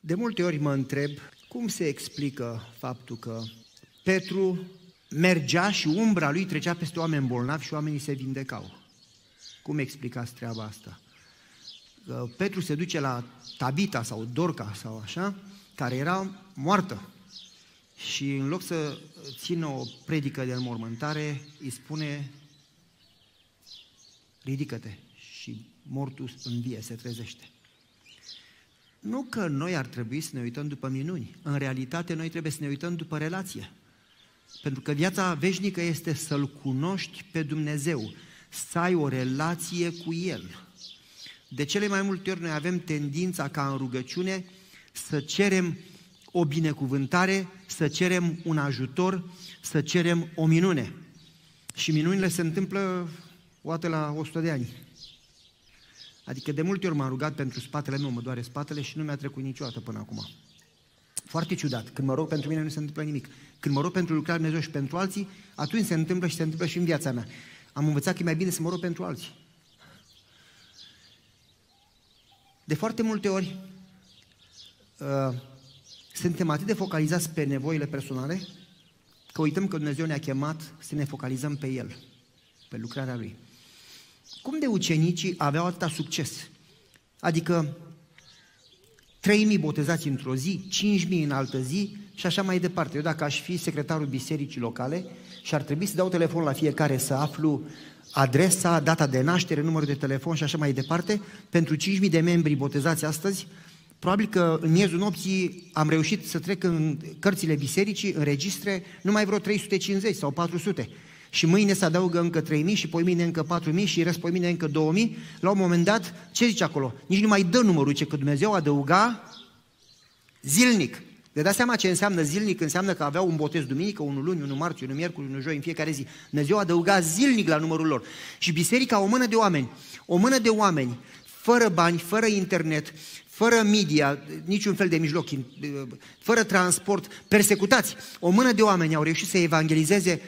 De multe ori mă întreb cum se explică faptul că Petru mergea și umbra lui trecea peste oameni bolnavi și oamenii se vindecau. Cum explicați treaba asta? Că Petru se duce la Tabita sau Dorca sau așa, care era moartă. Și în loc să țină o predică de înmormântare, îi spune, ridică-te și mortul învie, se trezește. Nu că noi ar trebui să ne uităm după minuni. În realitate, noi trebuie să ne uităm după relație. Pentru că viața veșnică este să-L cunoști pe Dumnezeu, să ai o relație cu El. De cele mai multe ori noi avem tendința ca în rugăciune să cerem o binecuvântare, să cerem un ajutor, să cerem o minune. Și minunile se întâmplă o dată la 100 de ani. Adică de multe ori m-am rugat pentru spatele meu, mă doare spatele și nu mi-a trecut niciodată până acum. Foarte ciudat. Când mă rog pentru mine nu se întâmplă nimic. Când mă rog pentru lucrarea Dumnezeu și pentru alții, atunci se întâmplă și se întâmplă și în viața mea. Am învățat că e mai bine să mă rog pentru alții. De foarte multe ori uh, suntem atât de focalizați pe nevoile personale că uităm că Dumnezeu ne-a chemat să ne focalizăm pe El, pe lucrarea Lui. Cum de ucenicii aveau atâta succes? Adică 3.000 botezați într-o zi, 5.000 în altă zi și așa mai departe. Eu dacă aș fi secretarul bisericii locale și ar trebui să dau telefon la fiecare să aflu adresa, data de naștere, numărul de telefon și așa mai departe, pentru 5.000 de membri botezați astăzi, probabil că în miezul nopții am reușit să trec în cărțile bisericii, în registre, numai vreo 350 sau 400 și mâine se adaugă încă 3.000 și poi mine încă 4.000 și rest poi mine încă 2.000, la un moment dat, ce zice acolo? Nici nu mai dă numărul, ce că Dumnezeu adăuga zilnic. De dați seama ce înseamnă zilnic? Înseamnă că aveau un botez duminică, unul luni, unul marți, unul miercuri, unul joi, în fiecare zi. Dumnezeu adăuga zilnic la numărul lor. Și biserica, o mână de oameni, o mână de oameni, fără bani, fără internet, fără media, niciun fel de mijloc, fără transport, persecutați. O mână de oameni au reușit să evangelizeze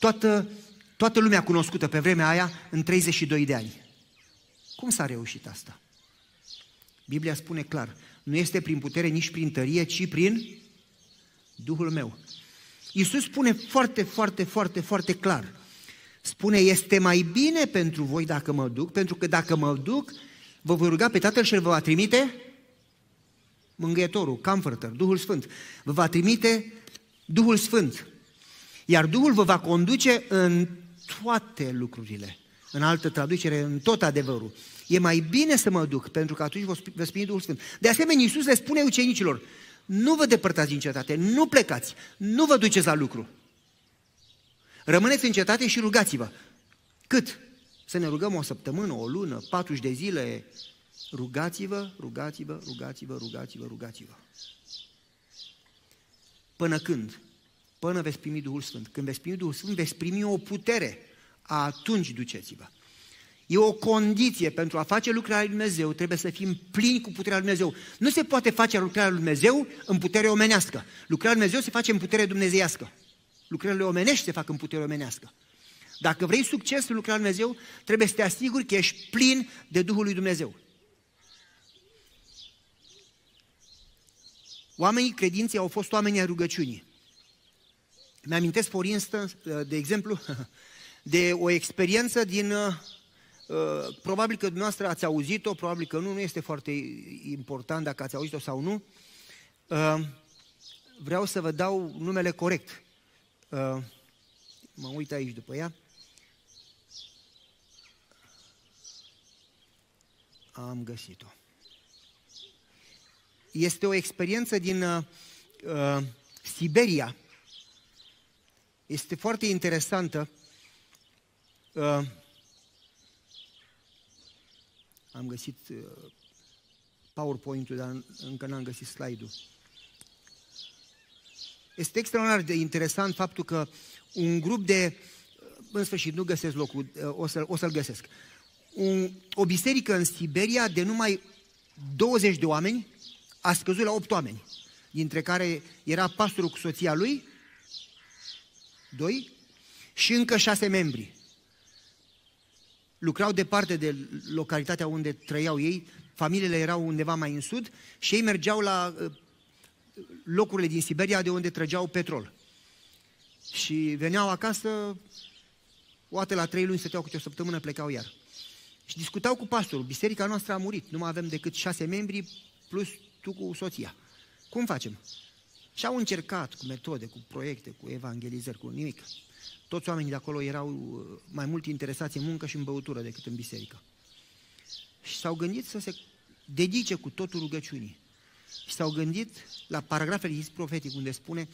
toată, toată lumea cunoscută pe vremea aia în 32 de ani. Cum s-a reușit asta? Biblia spune clar, nu este prin putere, nici prin tărie, ci prin Duhul meu. Iisus spune foarte, foarte, foarte, foarte clar. Spune, este mai bine pentru voi dacă mă duc, pentru că dacă mă duc, vă voi ruga pe Tatăl și El vă va trimite Mângâietorul, Comforter, Duhul Sfânt. Vă va trimite Duhul Sfânt. Iar Duhul vă va conduce în toate lucrurile. În altă traducere, în tot adevărul. E mai bine să mă duc, pentru că atunci veți primi Duhul Sfânt. De asemenea, Iisus le spune ucenicilor, nu vă depărtați din cetate, nu plecați, nu vă duceți la lucru. Rămâneți în cetate și rugați-vă. Cât? Să ne rugăm o săptămână, o lună, 40 de zile. Rugați-vă, rugați-vă, rugați-vă, rugați-vă, rugați-vă. Până când? Până veți primi Duhul Sfânt. Când veți primi Duhul Sfânt, veți primi o putere. Atunci duceți-vă. E o condiție pentru a face lucrarea lui Dumnezeu, trebuie să fim plini cu puterea lui Dumnezeu. Nu se poate face lucrarea lui Dumnezeu în putere omenească. Lucrarea lui Dumnezeu se face în putere dumnezeiască. Lucrările omenești se fac în putere omenească. Dacă vrei succes în lucrarea lui Dumnezeu, trebuie să te asiguri că ești plin de Duhul lui Dumnezeu. Oamenii credinței au fost oamenii a rugăciunii. Mi-amintesc, for instance, de exemplu, de o experiență din, uh, probabil că dumneavoastră ați auzit-o, probabil că nu, nu este foarte important dacă ați auzit-o sau nu. Uh, vreau să vă dau numele corect. Uh, mă uit aici după ea. Am găsit-o. Este o experiență din uh, Siberia, este foarte interesantă. Uh, am găsit uh, PowerPoint-ul, dar încă n-am găsit slide-ul. Este extraordinar de interesant faptul că un grup de, uh, în sfârșit, nu găsesc locul, uh, o, să, o să-l găsesc, un, o biserică în Siberia de numai 20 de oameni a scăzut la 8 oameni, dintre care era pastorul cu soția lui doi, și încă șase membri. Lucrau departe de localitatea unde trăiau ei, familiile erau undeva mai în sud și ei mergeau la uh, locurile din Siberia de unde trăgeau petrol. Și veneau acasă, o dată la trei luni, stăteau câte o săptămână, plecau iar. Și discutau cu pastorul, biserica noastră a murit, nu mai avem decât șase membri, plus tu cu soția. Cum facem? Și au încercat cu metode, cu proiecte, cu evangelizări, cu nimic. Toți oamenii de acolo erau uh, mai mult interesați în muncă și în băutură decât în biserică. Și s-au gândit să se dedice cu totul rugăciunii. Și s-au gândit la paragrafele din profetic unde spune,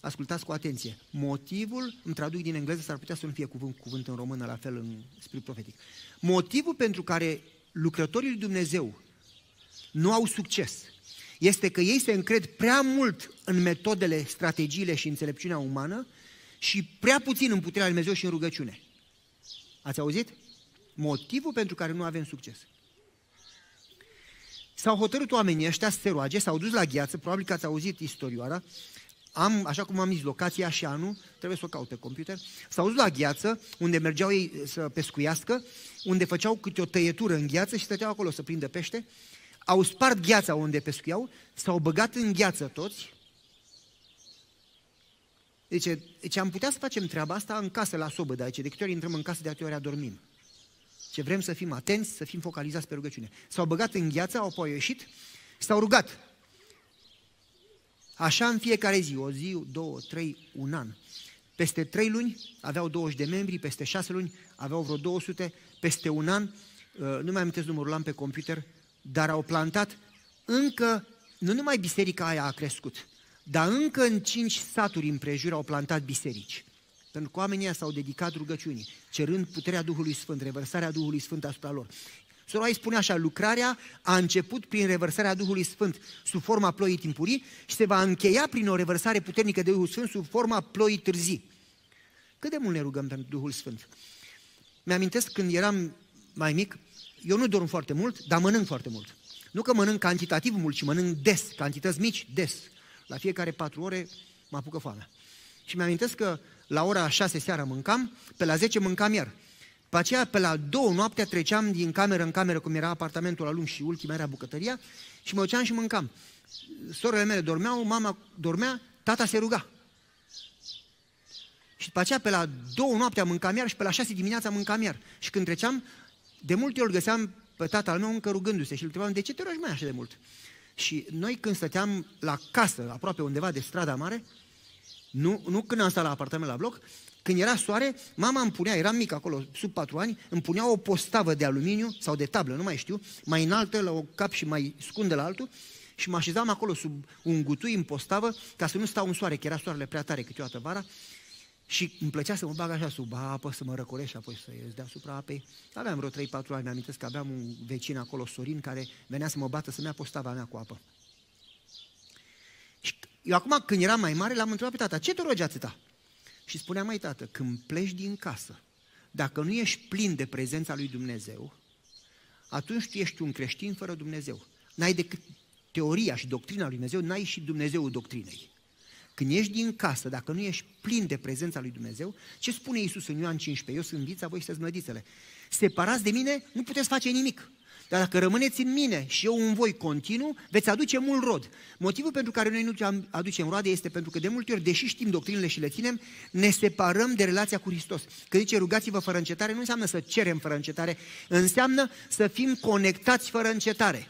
ascultați cu atenție, motivul, îmi traduc din engleză, s-ar putea să nu fie cuvânt, cuvânt în română la fel în spirit profetic. Motivul pentru care lucrătorii lui Dumnezeu nu au succes este că ei se încred prea mult în metodele, strategiile și înțelepciunea umană și prea puțin în puterea lui Dumnezeu și în rugăciune. Ați auzit? Motivul pentru care nu avem succes. S-au hotărât oamenii ăștia să se roage, s-au dus la gheață, probabil că ați auzit istorioara, am, așa cum am zis, locația și anul, trebuie să o caut pe computer, s-au dus la gheață, unde mergeau ei să pescuiască, unde făceau câte o tăietură în gheață și stăteau acolo să prindă pește, au spart gheața unde pescuiau, s-au băgat în gheață toți. Deci, deci am putea să facem treaba asta în casă la sobă, dar de câte ori intrăm în casă, de atâtea ori adormim. Ce vrem să fim atenți, să fim focalizați pe rugăciune. S-au băgat în gheață, au apoi ieșit, s-au rugat. Așa în fiecare zi, o zi, două, trei, un an. Peste trei luni aveau 20 de membri, peste șase luni aveau vreo 200, peste un an, uh, nu mai amintesc numărul, am pe computer, dar au plantat încă, nu numai biserica aia a crescut, dar încă în cinci saturi împrejur au plantat biserici. Pentru că oamenii s-au dedicat rugăciunii, cerând puterea Duhului Sfânt, revărsarea Duhului Sfânt asupra lor. Sora îi spune așa, lucrarea a început prin revărsarea Duhului Sfânt sub forma ploii timpurii și se va încheia prin o revărsare puternică de Duhul Sfânt sub forma ploii târzii. Cât de mult ne rugăm pentru Duhul Sfânt? Mi-amintesc când eram mai mic, eu nu dorm foarte mult, dar mănânc foarte mult. Nu că mănânc cantitativ mult, ci mănânc des, cantități mici, des. La fiecare patru ore mă apucă foamea. Și mi-amintesc că la ora 6 seara mâncam, pe la 10 mâncam iar. Pe aceea, pe la două noaptea treceam din cameră în cameră, cum era apartamentul la lung și ultima era bucătăria, și mă duceam și mâncam. Sorele mele dormeau, mama dormea, tata se ruga. Și după aceea, pe la două noaptea mâncam iar și pe la șase dimineața mâncam iar. Și când treceam, de multe ori găseam pe tatăl meu încă rugându-se și îl întrebam, de ce te rogi mai așa de mult? Și noi când stăteam la casă, aproape undeva de strada mare, nu, nu când am stat la apartament la bloc, când era soare, mama îmi punea, eram mic acolo, sub patru ani, îmi punea o postavă de aluminiu sau de tablă, nu mai știu, mai înaltă la o cap și mai scund de la altul și mă așezam acolo sub un gutui în postavă ca să nu stau în soare, că era soarele prea tare câteodată vara și îmi plăcea să mă bag așa sub apă, să mă răcoresc și apoi să ies deasupra apei. Aveam vreo 3-4 ani, mi-am că aveam un vecin acolo, Sorin, care venea să mă bată să-mi ia postava mea cu apă. Și eu acum, când eram mai mare, l-am întrebat pe tata, ce te rogi atâta? Și spunea, mai tată, când pleci din casă, dacă nu ești plin de prezența lui Dumnezeu, atunci tu ești un creștin fără Dumnezeu. N-ai decât teoria și doctrina lui Dumnezeu, n-ai și Dumnezeul doctrinei. Când ești din casă, dacă nu ești plin de prezența lui Dumnezeu, ce spune Iisus în Ioan 15? Eu sunt vița, voi sunteți mlădițele. Separați de mine, nu puteți face nimic. Dar dacă rămâneți în mine și eu în voi continuu, veți aduce mult rod. Motivul pentru care noi nu aducem roade este pentru că de multe ori, deși știm doctrinele și le ținem, ne separăm de relația cu Hristos. Când zice rugați-vă fără încetare, nu înseamnă să cerem fără încetare, înseamnă să fim conectați fără încetare.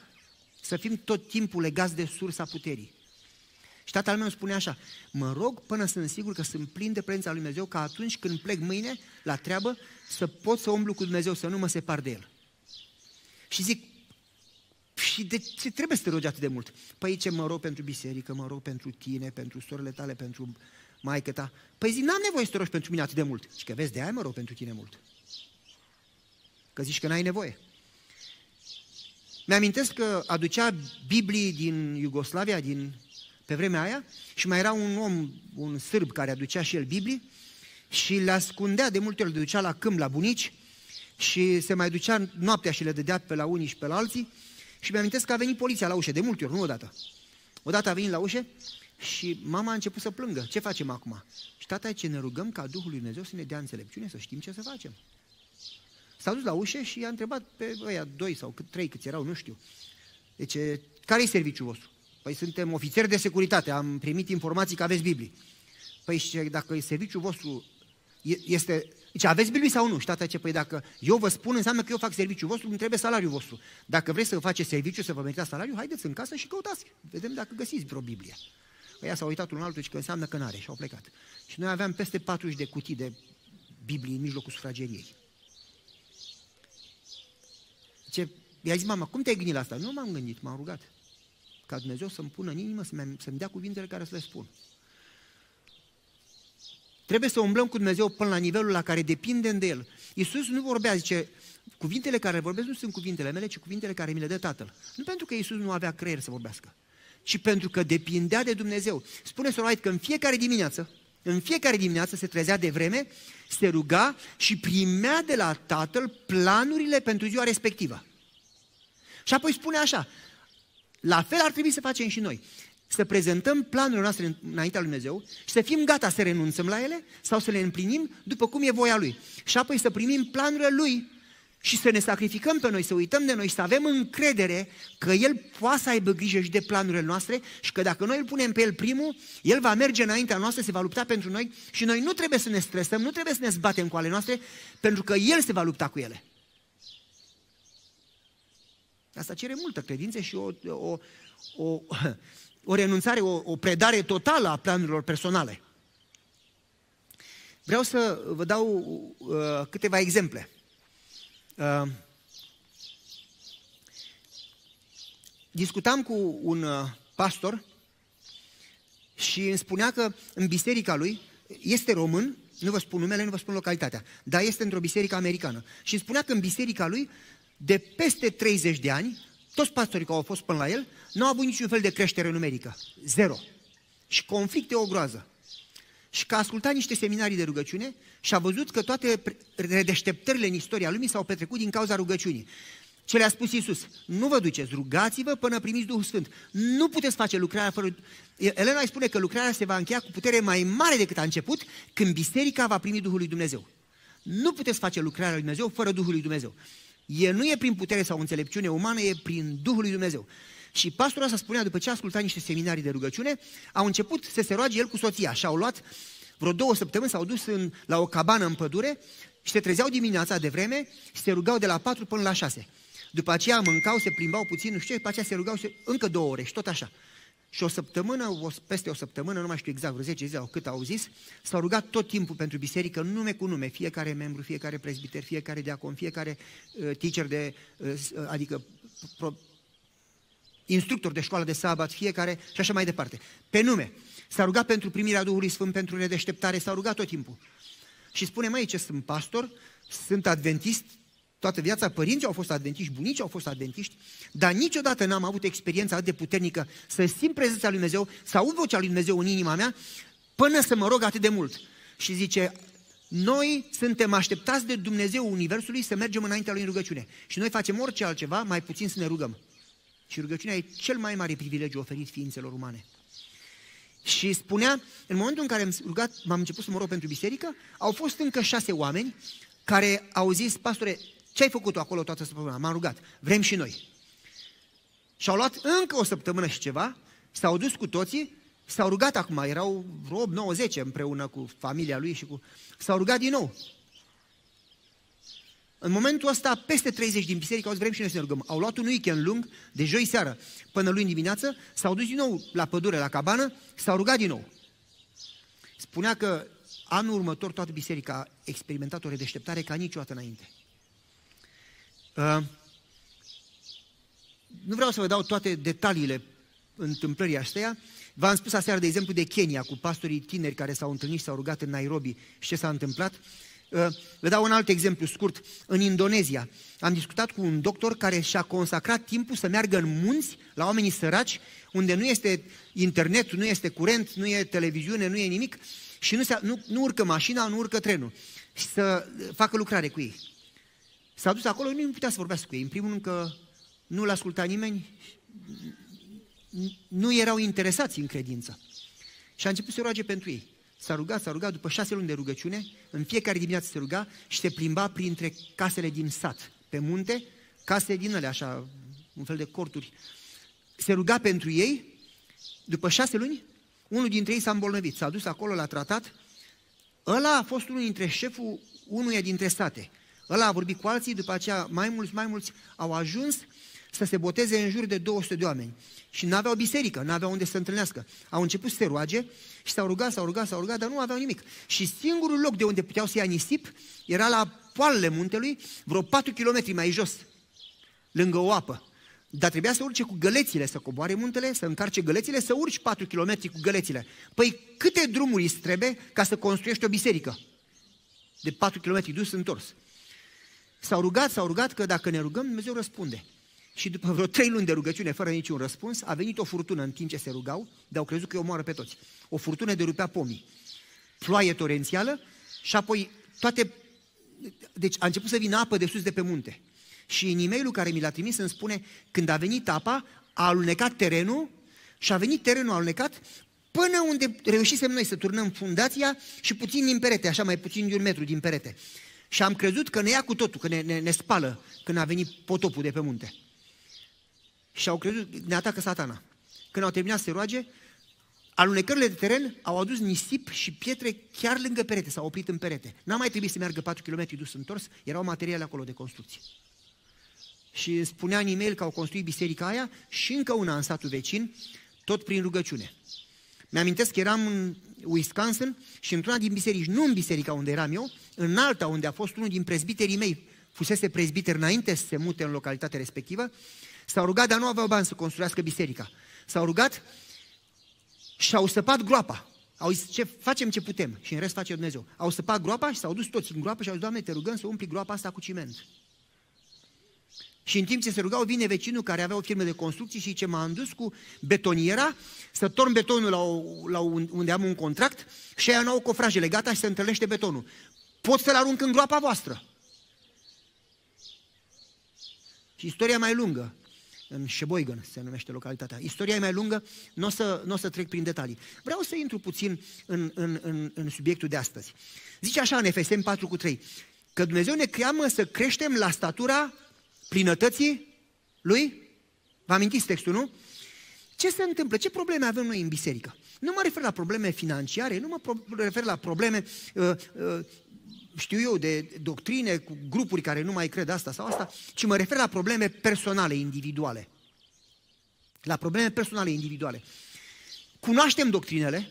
Să fim tot timpul legați de sursa puterii. Și tatăl meu spune așa, mă rog până sunt sigur că sunt plin de prezența lui Dumnezeu, ca atunci când plec mâine la treabă, să pot să umblu cu Dumnezeu, să nu mă separ de El. Și zic, și de ce trebuie să te rogi atât de mult? Păi ce mă rog pentru biserică, mă rog pentru tine, pentru sorele tale, pentru maică ta. Păi zic, n-am nevoie să te rogi pentru mine atât de mult. Și că vezi, de aia mă rog pentru tine mult. Că zici că n-ai nevoie. Mi-amintesc că aducea Biblii din Iugoslavia, din, pe vremea aia, și mai era un om, un sârb care aducea și el Biblii și le ascundea, de multe ori le ducea la câmp, la bunici, și se mai ducea noaptea și le dădea pe la unii și pe la alții și mi-amintesc că a venit poliția la ușă, de multe ori, nu odată. Odată a venit la ușă și mama a început să plângă. Ce facem acum? Și tata ce ne rugăm ca Duhul lui Dumnezeu să ne dea înțelepciune, să știm ce să facem. S-a dus la ușă și i-a întrebat pe ăia doi sau cât, trei câți erau, nu știu. Deci, care e serviciul vostru? Păi suntem ofițeri de securitate, am primit informații că aveți Biblie. Păi și dacă serviciul vostru este... Deci aveți Biblie sau nu? Și tata ce? Păi dacă eu vă spun, înseamnă că eu fac serviciul vostru, îmi trebuie salariul vostru. Dacă vreți să faceți serviciu, să vă meritați salariul, haideți în casă și căutați. Vedem dacă găsiți vreo Biblie. Păi ea s-a uitat unul altul și că înseamnă că n-are și au plecat. Și noi aveam peste 40 de cutii de Biblie în mijlocul sufrageriei. Ce? I-a zis mama, cum te-ai gândit la asta? Nu m-am gândit, m-am rugat. Ca Dumnezeu să-mi pună în inimă, să-mi, să dea cuvintele care să le spun. Trebuie să umblăm cu Dumnezeu până la nivelul la care depindem de El. Iisus nu vorbea, zice, cuvintele care vorbesc nu sunt cuvintele mele, ci cuvintele care mi le dă Tatăl. Nu pentru că Iisus nu avea creier să vorbească, ci pentru că depindea de Dumnezeu. Spune Sorait că în fiecare dimineață, în fiecare dimineață se trezea de vreme, se ruga și primea de la Tatăl planurile pentru ziua respectivă. Și apoi spune așa, la fel ar trebui să facem și noi să prezentăm planurile noastre înaintea lui Dumnezeu și să fim gata să renunțăm la ele sau să le împlinim după cum e voia Lui. Și apoi să primim planurile Lui și să ne sacrificăm pe noi, să uităm de noi și să avem încredere că El poate să aibă grijă și de planurile noastre și că dacă noi îl punem pe El primul, El va merge înaintea noastră, se va lupta pentru noi și noi nu trebuie să ne stresăm, nu trebuie să ne zbatem cu ale noastre, pentru că El se va lupta cu ele. Asta cere multă credință și o, o, o, o renunțare, o, o predare totală a planurilor personale. Vreau să vă dau uh, câteva exemple. Uh, discutam cu un uh, pastor și îmi spunea că în biserica lui este român, nu vă spun numele, nu vă spun localitatea, dar este într-o biserică americană. Și îmi spunea că în biserica lui, de peste 30 de ani, toți pastorii care au fost până la el nu au avut niciun fel de creștere numerică. Zero. Și conflicte o groază. Și că a ascultat niște seminarii de rugăciune și a văzut că toate redeșteptările în istoria lumii s-au petrecut din cauza rugăciunii. Ce le-a spus Iisus? Nu vă duceți, rugați-vă până primiți Duhul Sfânt. Nu puteți face lucrarea fără... Elena îi spune că lucrarea se va încheia cu putere mai mare decât a început când biserica va primi Duhul lui Dumnezeu. Nu puteți face lucrarea lui Dumnezeu fără Duhul lui Dumnezeu. E nu e prin putere sau înțelepciune umană, e prin Duhul lui Dumnezeu. Și pastorul ăsta spunea, după ce a ascultat niște seminarii de rugăciune, au început să se roage el cu soția și au luat vreo două săptămâni, s-au dus în, la o cabană în pădure și se trezeau dimineața de vreme și se rugau de la 4 până la 6. După aceea mâncau, se plimbau puțin, nu știu ce, după aceea se rugau încă două ore și tot așa. Și o săptămână, o, peste o săptămână, nu mai știu exact, vreo 10 zile sau cât au zis, s-au rugat tot timpul pentru biserică, nume cu nume, fiecare membru, fiecare prezbiter, fiecare deacon, fiecare uh, teacher de, uh, adică pro, instructor de școală de sabat, fiecare și așa mai departe. Pe nume. S-a rugat pentru primirea Duhului Sfânt, pentru redeșteptare, s-a rugat tot timpul. Și spune, mai ce sunt pastor, sunt adventist, Toată viața părinții au fost adventiști, bunicii au fost adventiști, dar niciodată n-am avut experiența atât de puternică să simt prezența lui Dumnezeu, să aud vocea lui Dumnezeu în inima mea, până să mă rog atât de mult. Și zice, noi suntem așteptați de Dumnezeu Universului să mergem înaintea Lui în rugăciune. Și noi facem orice altceva, mai puțin să ne rugăm. Și rugăciunea e cel mai mare privilegiu oferit ființelor umane. Și spunea, în momentul în care am rugat, m-am început să mă rog pentru biserică, au fost încă șase oameni care au zis, pastore, ce ai făcut acolo toată săptămâna? M-am rugat. Vrem și noi. Și au luat încă o săptămână și ceva, s-au dus cu toții, s-au rugat acum, erau vreo 8, 9, 10 împreună cu familia lui și cu... S-au rugat din nou. În momentul ăsta, peste 30 din biserică au zis, vrem și noi să ne rugăm. Au luat un weekend lung, de joi seară până luni dimineață, s-au dus din nou la pădure, la cabană, s-au rugat din nou. Spunea că anul următor toată biserica a experimentat o redeșteptare ca niciodată înainte. Uh, nu vreau să vă dau toate detaliile întâmplării astea. V-am spus aseară, de exemplu, de Kenya, cu pastorii tineri care s-au întâlnit și s-au rugat în Nairobi și ce s-a întâmplat. Uh, vă dau un alt exemplu scurt. În Indonezia am discutat cu un doctor care și-a consacrat timpul să meargă în munți, la oamenii săraci, unde nu este internet, nu este curent, nu e televiziune, nu e nimic și nu, se, nu, nu urcă mașina, nu urcă trenul. Și să facă lucrare cu ei. S-a dus acolo, nu putea să vorbească cu ei. În primul rând că nu l-a ascultat nimeni, nu erau interesați în credință. Și a început să roage pentru ei. S-a rugat, s-a rugat, după șase luni de rugăciune, în fiecare dimineață se ruga și se plimba printre casele din sat, pe munte, case din ele, așa, un fel de corturi. se ruga pentru ei, după șase luni, unul dintre ei s-a îmbolnăvit, s-a dus acolo, l-a tratat. Ăla a fost unul dintre șeful unuia dintre state. Ăla a vorbit cu alții, după aceea mai mulți, mai mulți au ajuns să se boteze în jur de 200 de oameni. Și nu aveau biserică, nu aveau unde să se întâlnească. Au început să se roage și s-au rugat, s-au rugat, s-au rugat, dar nu aveau nimic. Și singurul loc de unde puteau să ia nisip era la poalele muntelui, vreo 4 km mai jos, lângă o apă. Dar trebuia să urce cu gălețile, să coboare muntele, să încarce gălețile, să urci 4 km cu gălețile. Păi câte drumuri îți trebuie ca să construiești o biserică? De 4 km dus întors. S-au rugat, s-au rugat că dacă ne rugăm, Dumnezeu răspunde. Și după vreo trei luni de rugăciune, fără niciun răspuns, a venit o furtună în timp ce se rugau, de au crezut că îi omoară pe toți. O furtună de rupea pomii. Ploaie torențială și apoi toate... Deci a început să vină apă de sus de pe munte. Și în e care mi l-a trimis îmi spune, când a venit apa, a alunecat terenul și a venit terenul alunecat până unde reușisem noi să turnăm fundația și puțin din perete, așa mai puțin de un metru din perete. Și am crezut că ne ia cu totul, că ne, ne, ne spală când a venit potopul de pe munte. Și au crezut, ne atacă satana. Când au terminat să se roage, alunecările de teren au adus nisip și pietre chiar lângă perete, s-au oprit în perete. N-a mai trebuit să meargă 4 km dus întors, erau materiale acolo de construcție. Și spunea în e că au construit biserica aia și încă una în satul vecin, tot prin rugăciune. Mi-amintesc că eram în Wisconsin și într-una din biserici, nu în biserica unde eram eu, în alta unde a fost unul din prezbiterii mei, fusese prezbiter înainte să se mute în localitatea respectivă, s-au rugat, dar nu aveau bani să construiască biserica. S-au rugat și au săpat groapa. Au zis, ce, facem ce putem și în rest face Dumnezeu. Au săpat groapa și s-au dus toți în groapă și au zis, Doamne, te rugăm să umpli groapa asta cu ciment. Și în timp ce se rugau, vine vecinul care avea o firmă de construcții și ce m-a dus cu betoniera să torn betonul la, o, la unde am un contract și aia nu au cofrajele gata și se întâlnește betonul. Pot să-l arunc în groapa voastră. Și istoria mai lungă, în Sheboygan se numește localitatea. Istoria e mai lungă, nu o să, n-o să trec prin detalii. Vreau să intru puțin în, în, în, în subiectul de astăzi. Zice așa în Efeseni 4 cu 3, că Dumnezeu ne cheamă să creștem la statura plinătății lui? Vă amintiți textul, nu? Ce se întâmplă? Ce probleme avem noi în biserică? Nu mă refer la probleme financiare, nu mă refer la probleme, uh, uh, știu eu, de doctrine cu grupuri care nu mai cred asta sau asta, ci mă refer la probleme personale, individuale. La probleme personale, individuale. Cunoaștem doctrinele,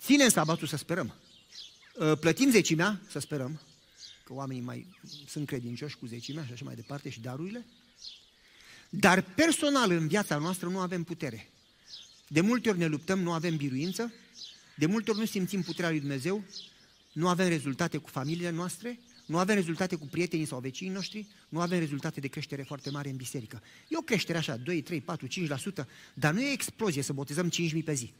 ținem sabatul să sperăm, uh, plătim zecimea să sperăm, că oamenii mai sunt credincioși cu zecimea și așa mai departe și darurile. Dar personal în viața noastră nu avem putere. De multe ori ne luptăm, nu avem biruință, de multe ori nu simțim puterea lui Dumnezeu, nu avem rezultate cu familiile noastre, nu avem rezultate cu prietenii sau vecinii noștri, nu avem rezultate de creștere foarte mare în biserică. E o creștere așa, 2, 3, 4, 5%, dar nu e explozie să botezăm 5.000 pe zi.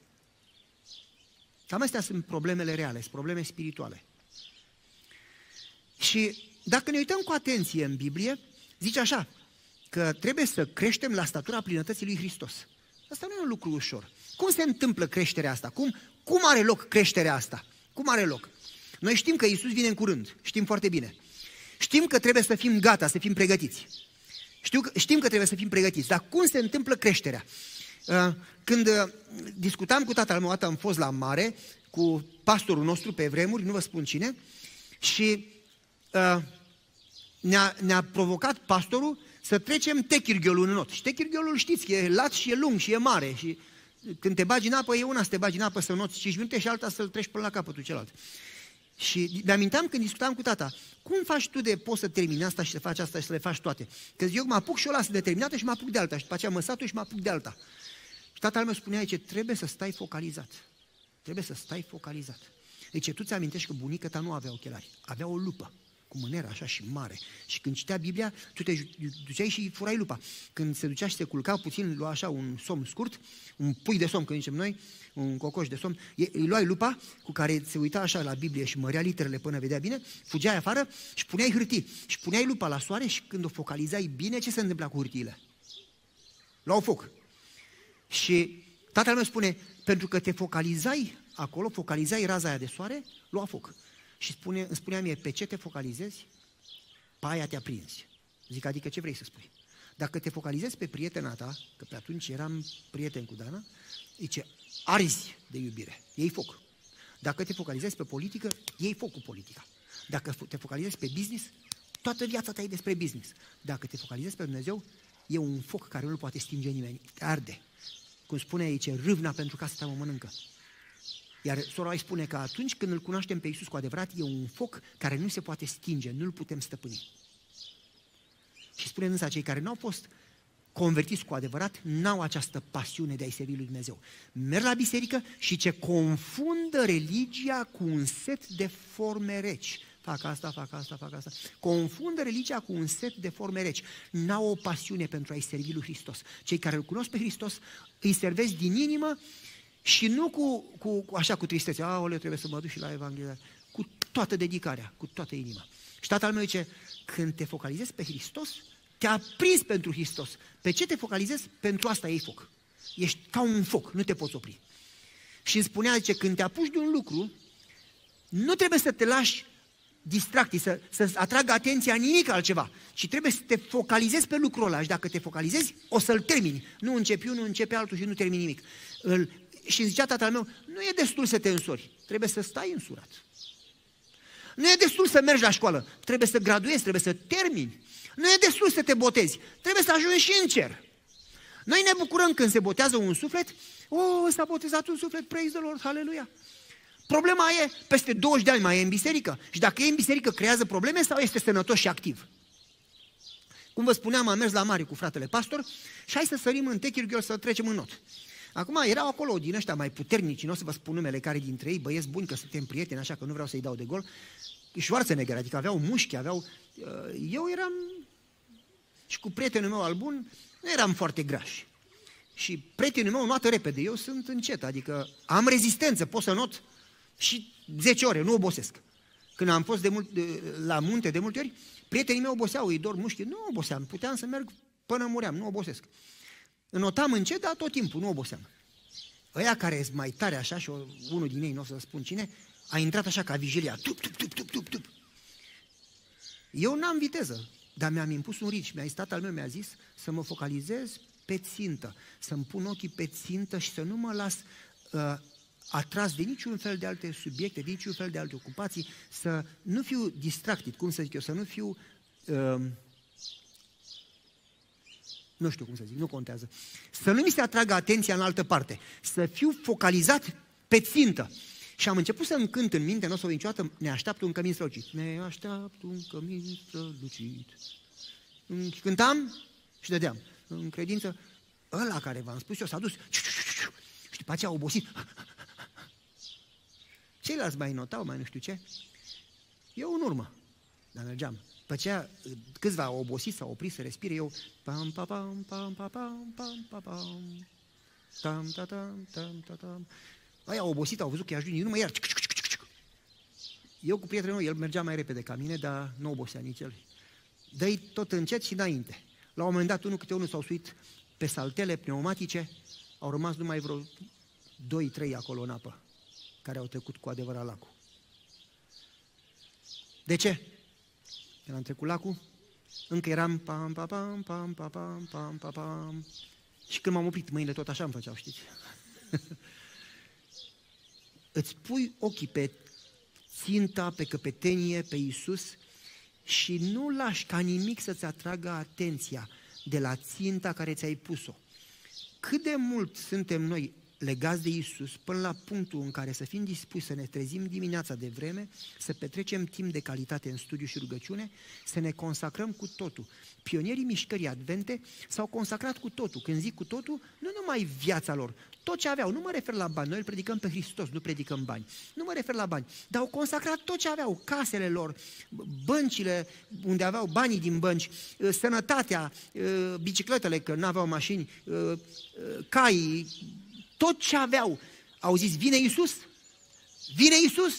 Cam astea sunt problemele reale, sunt probleme spirituale. Și dacă ne uităm cu atenție în Biblie, zice așa, că trebuie să creștem la statura plinătății lui Hristos. Asta nu e un lucru ușor. Cum se întâmplă creșterea asta? Cum, cum are loc creșterea asta? Cum are loc? Noi știm că Isus vine în curând, știm foarte bine. Știm că trebuie să fim gata, să fim pregătiți. Știu, știm că trebuie să fim pregătiți, dar cum se întâmplă creșterea? Uh, când uh, discutam cu tatăl meu, am fost la mare, cu pastorul nostru pe vremuri, nu vă spun cine, și Uh, ne-a, ne-a provocat pastorul să trecem techirghiolul în not. Și techirghiolul știți, e lat și e lung și e mare și când te bagi în apă, e una să te bagi în apă să noți 5 minute și alta să-l treci până la capătul celălalt. Și mi-aminteam când discutam cu tata, cum faci tu de poți să termini asta și să faci asta și să le faci toate? Că eu mă apuc și o las determinată și mă apuc de alta și după aceea mă satul și mă apuc de alta. Și tatăl meu spunea aici, trebuie să stai focalizat. Trebuie să stai focalizat. Deci tu ți amintești că bunica ta nu avea ochelari, avea o lupă cu mânerea așa și mare. Și când citea Biblia, tu te duceai și furai lupa. Când se ducea și se culca puțin, lua așa un somn scurt, un pui de somn, când zicem noi, un cocoș de somn, îi luai lupa cu care se uita așa la Biblie și mărea literele până vedea bine, fugeai afară și puneai hârtii. Și puneai lupa la soare și când o focalizai bine, ce se întâmpla cu hârtiile? Luau foc. Și tatăl meu spune, pentru că te focalizai acolo, focalizai raza aia de soare, lua foc. Și spune, îmi spunea mie, pe ce te focalizezi? Pe aia te aprinzi. Zic, adică ce vrei să spui? Dacă te focalizezi pe prietena ta, că pe atunci eram prieten cu Dana, zice, arzi de iubire, ei foc. Dacă te focalizezi pe politică, ei foc cu politica. Dacă te focalizezi pe business, toată viața ta e despre business. Dacă te focalizezi pe Dumnezeu, e un foc care nu poate stinge nimeni, te arde. Cum spune aici, râvna pentru ca să te mă mănâncă. Iar sora îi spune că atunci când îl cunoaștem pe Iisus cu adevărat, e un foc care nu se poate stinge, nu-l putem stăpâni. Și spune însă, cei care nu au fost convertiți cu adevărat, n-au această pasiune de a-i servi lui Dumnezeu. Merg la biserică și ce confundă religia cu un set de forme reci. Fac asta, fac asta, fac asta. Confundă religia cu un set de forme reci. N-au o pasiune pentru a-i servi lui Hristos. Cei care îl cunosc pe Hristos îi servesc din inimă și nu cu, cu, cu așa cu tristețe. Aoleu, trebuie să mă duc și la Evanghelie. Cu toată dedicarea, cu toată inima. Și tatăl meu zice, când te focalizezi pe Hristos, te-a prins pentru Hristos. Pe ce te focalizezi? Pentru asta ei foc. Ești ca un foc, nu te poți opri. Și îmi spunea, zice, când te apuci de un lucru, nu trebuie să te lași distracti, să, să atragă atenția nimic altceva, ci trebuie să te focalizezi pe lucrul ăla și dacă te focalizezi, o să-l termini. Nu începi unul, începe altul și nu termini nimic. Îl, și îmi zicea tatăl meu, nu e destul să te însori, trebuie să stai însurat. Nu e destul să mergi la școală, trebuie să graduezi, trebuie să termini. Nu e destul să te botezi, trebuie să ajungi și în cer. Noi ne bucurăm când se botează un suflet, oh, s-a botezat un suflet, praise the Lord, hallelujah. Problema e, peste 20 de ani mai e în biserică. Și dacă e în biserică, creează probleme sau este sănătos și activ? Cum vă spuneam, am mers la mare cu fratele pastor și hai să sărim în Techirghiol să trecem în not. Acum erau acolo din ăștia mai puternici, nu o să vă spun numele care dintre ei, băieți buni, că suntem prieteni, așa că nu vreau să-i dau de gol, Schwarzenegger, adică aveau mușchi, aveau... Uh, eu eram... Și cu prietenul meu al bun, nu eram foarte grași. Și prietenul meu notă repede, eu sunt încet, adică am rezistență, pot să not și 10 ore, nu obosesc. Când am fost de mult, de, la munte de multe ori, prietenii mei oboseau, îi dor mușchi, nu oboseam, puteam să merg până muream, nu obosesc. Înotam încet, dar tot timpul, nu oboseam. Ăia care sunt mai tare așa și unul din ei, nu o să spun cine, a intrat așa ca vigilia, tup, tup, tup, tup, tup, tup. Eu n-am viteză, dar mi-am impus un ritm. Mi-a stat al meu, mi-a zis să mă focalizez pe țintă, să-mi pun ochii pe țintă și să nu mă las uh, atras de niciun fel de alte subiecte, de niciun fel de alte ocupații, să nu fiu distractit, cum să zic eu, să nu fiu, uh, nu știu cum să zic, nu contează, să nu mi se atragă atenția în altă parte, să fiu focalizat pe țintă. Și am început să încânt în minte, nu o să o niciodată, ne așteaptă un cămin strălucit. Ne așteaptă un cămin strălucit. Cântam și dădeam. În credință, ăla care v-am spus eu s-a dus. Și după aceea a obosit. Ceilalți mai notau, mai nu știu ce. Eu în urmă, dar mergeam. După aceea, câțiva au obosit, s-au oprit să respire, eu... Pam, pam, pam, pam, pam, pam, pam, pam, tam, tam, tam, tam, tam, tam. Aia au obosit, au văzut că ajunge, nu mai iar. Eu cu prietenul meu, el mergea mai repede ca mine, dar nu obosea nici el. Dă-i tot încet și înainte. La un moment dat, unul câte unul s-au suit pe saltele pneumatice, au rămas numai vreo 2-3 acolo în apă, care au trecut cu adevărat lacul. De ce? Când am trecut lacul, încă eram pam, pam, pam, pam, pam, pam, pam, pam, pam. Și când m-am oprit, mâinile tot așa îmi făceau, știți? îți pui ochii pe ținta, pe căpetenie, pe Isus și nu lași ca nimic să-ți atragă atenția de la ținta care ți-ai pus-o. Cât de mult suntem noi legați de Isus până la punctul în care să fim dispuși să ne trezim dimineața de vreme, să petrecem timp de calitate în studiu și rugăciune, să ne consacrăm cu totul. Pionierii mișcării advente s-au consacrat cu totul. Când zic cu totul, nu numai viața lor, tot ce aveau, nu mă refer la bani, noi îl predicăm pe Hristos, nu predicăm bani. Nu mă refer la bani, dar au consacrat tot ce aveau, casele lor, băncile unde aveau banii din bănci, ă, sănătatea, ă, bicicletele, că nu aveau mașini, ă, caii, tot ce aveau. Au zis, vine Iisus, vine Iisus,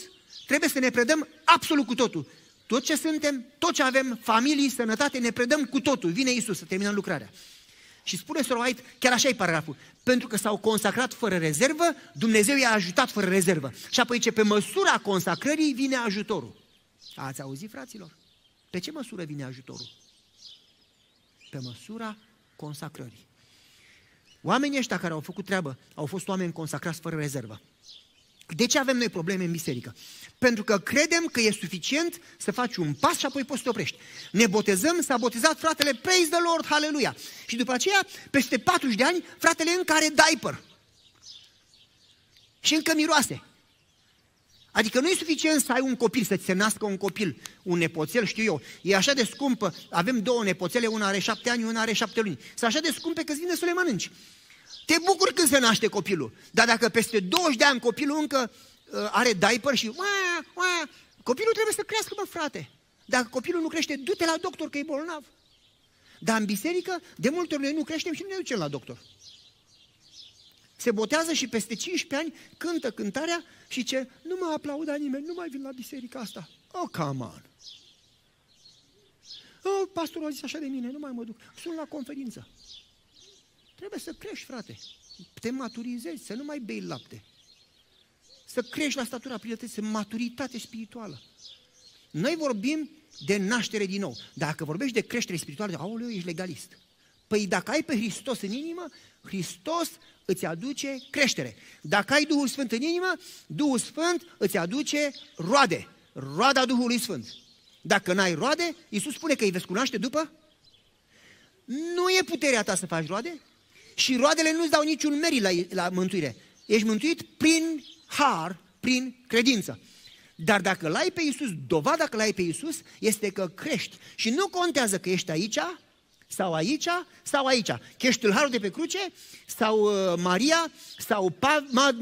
trebuie să ne predăm absolut cu totul. Tot ce suntem, tot ce avem, familii, sănătate, ne predăm cu totul. Vine Iisus să terminăm lucrarea. Și spune Sora White, chiar așa e paragraful, pentru că s-au consacrat fără rezervă, Dumnezeu i-a ajutat fără rezervă. Și apoi ce pe măsura consacrării vine ajutorul. Ați auzit, fraților? Pe ce măsură vine ajutorul? Pe măsura consacrării. Oamenii ăștia care au făcut treabă au fost oameni consacrați fără rezervă. De ce avem noi probleme în biserică? Pentru că credem că e suficient să faci un pas și apoi poți să te oprești. Ne botezăm, s-a botezat fratele, praise the Lord, hallelujah. Și după aceea, peste 40 de ani, fratele încă are diaper. Și încă miroase. Adică nu e suficient să ai un copil, să ți se nască un copil, un nepoțel, știu eu. E așa de scumpă, avem două nepoțele, una are șapte ani, una are șapte luni. Sunt așa de scumpe că îți vine să le mănânci. Te bucuri când se naște copilul. Dar dacă peste 20 de ani copilul încă uh, are diaper și ua, ua, copilul trebuie să crească, mă frate. Dacă copilul nu crește, du-te la doctor că e bolnav. Dar în biserică, de multe ori noi nu creștem și nu ne ducem la doctor. Se botează și peste 15 ani cântă cântarea și ce nu mă aplauda nimeni, nu mai vin la biserica asta. Oh, come on! Oh, pastorul a zis așa de mine, nu mai mă duc. Sunt la conferință. Trebuie să crești, frate. Te maturizezi, să nu mai bei lapte. Să crești la statura plinătății, maturitate spirituală. Noi vorbim de naștere din nou. Dacă vorbești de creștere spirituală, aoleu, ești legalist. Păi dacă ai pe Hristos în inimă, Hristos îți aduce creștere. Dacă ai Duhul Sfânt în inimă, Duhul Sfânt îți aduce roade. Roada Duhului Sfânt. Dacă n-ai roade, Iisus spune că îi veți cunoaște după? Nu e puterea ta să faci roade și roadele nu-ți dau niciun merit la, la mântuire. Ești mântuit prin har, prin credință. Dar dacă l-ai pe Iisus, dovada că l-ai pe Iisus este că crești. Și nu contează că ești aici, sau aici, sau aici. Că ești tâlharul de pe cruce, sau uh, Maria, sau pa- Ma-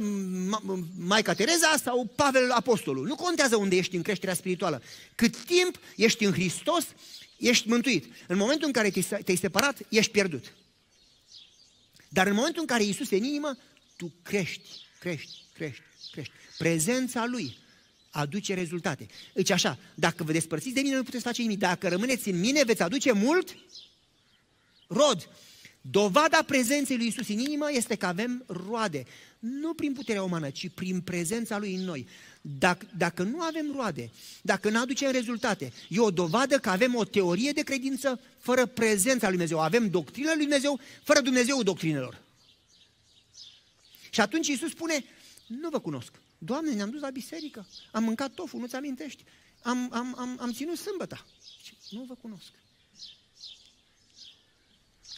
Ma- Maica Tereza, sau Pavel Apostolul. Nu contează unde ești în creșterea spirituală. Cât timp ești în Hristos, ești mântuit. În momentul în care te-ai separat, ești pierdut. Dar în momentul în care Iisus e în inimă, tu crești, crești, crești, crești. Prezența Lui aduce rezultate. Deci așa, dacă vă despărțiți de mine, nu puteți face nimic. Dacă rămâneți în mine, veți aduce mult rod. Dovada prezenței lui Isus în inimă este că avem roade. Nu prin puterea umană, ci prin prezența lui în noi. Dacă, dacă nu avem roade, dacă nu aducem rezultate, e o dovadă că avem o teorie de credință fără prezența lui Dumnezeu. Avem doctrina lui Dumnezeu fără Dumnezeu doctrinelor. Și atunci Iisus spune, nu vă cunosc. Doamne, ne-am dus la biserică, am mâncat tofu, nu-ți amintești? Am, am, am, am ținut sâmbăta. Nu vă cunosc.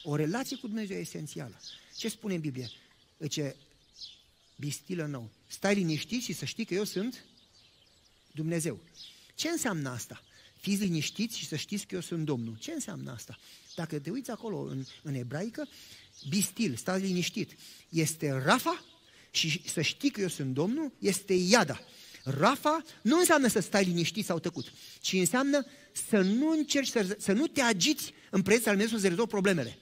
O relație cu Dumnezeu e esențială. Ce spune în Biblie? Ce bistilă nou. Stai liniștit și să știi că eu sunt Dumnezeu. Ce înseamnă asta? Fiți liniștiți și să știți că eu sunt Domnul. Ce înseamnă asta? Dacă te uiți acolo în, în ebraică, bistil, stați liniștit, este Rafa și să știi că eu sunt Domnul, este Iada. Rafa nu înseamnă să stai liniștit sau tăcut, ci înseamnă să nu încerci, să, să nu te agiți în prezența lui Dumnezeu să rezolvi problemele.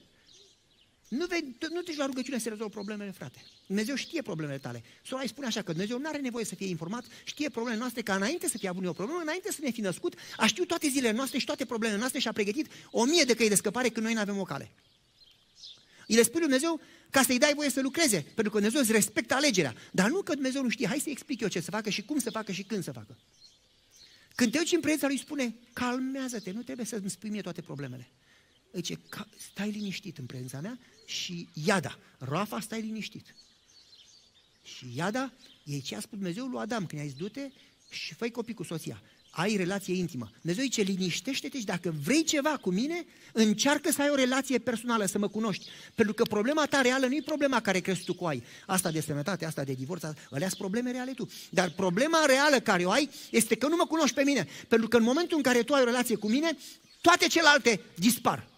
Nu, vei, nu te la rugăciune să rezolvi problemele, frate. Dumnezeu știe problemele tale. Sora îi spune așa că Dumnezeu nu are nevoie să fie informat, știe problemele noastre, ca înainte să fie avut o problemă, înainte să ne fi născut, a știut toate zilele noastre și toate problemele noastre și a pregătit o mie de căi de scăpare când noi nu avem o cale. Îi le spune Dumnezeu ca să-i dai voie să lucreze, pentru că Dumnezeu îți respectă alegerea. Dar nu că Dumnezeu nu știe, hai să explic eu ce să facă și cum să facă și când să facă. Când te uiți în prezența lui spune, calmează-te, nu trebuie să-mi spui mie toate problemele. Zice, stai liniștit în prezența mea și Iada, Rafa, stai liniștit. Și Iada e ce a spus Dumnezeu lui Adam când i-a zis, du-te și fă copii cu soția. Ai relație intimă. Dumnezeu zice, liniștește-te și dacă vrei ceva cu mine, încearcă să ai o relație personală, să mă cunoști. Pentru că problema ta reală nu e problema care crezi tu cu ai. Asta de sănătate, asta de divorț, alea sunt probleme reale tu. Dar problema reală care o ai este că nu mă cunoști pe mine. Pentru că în momentul în care tu ai o relație cu mine, toate celelalte dispar.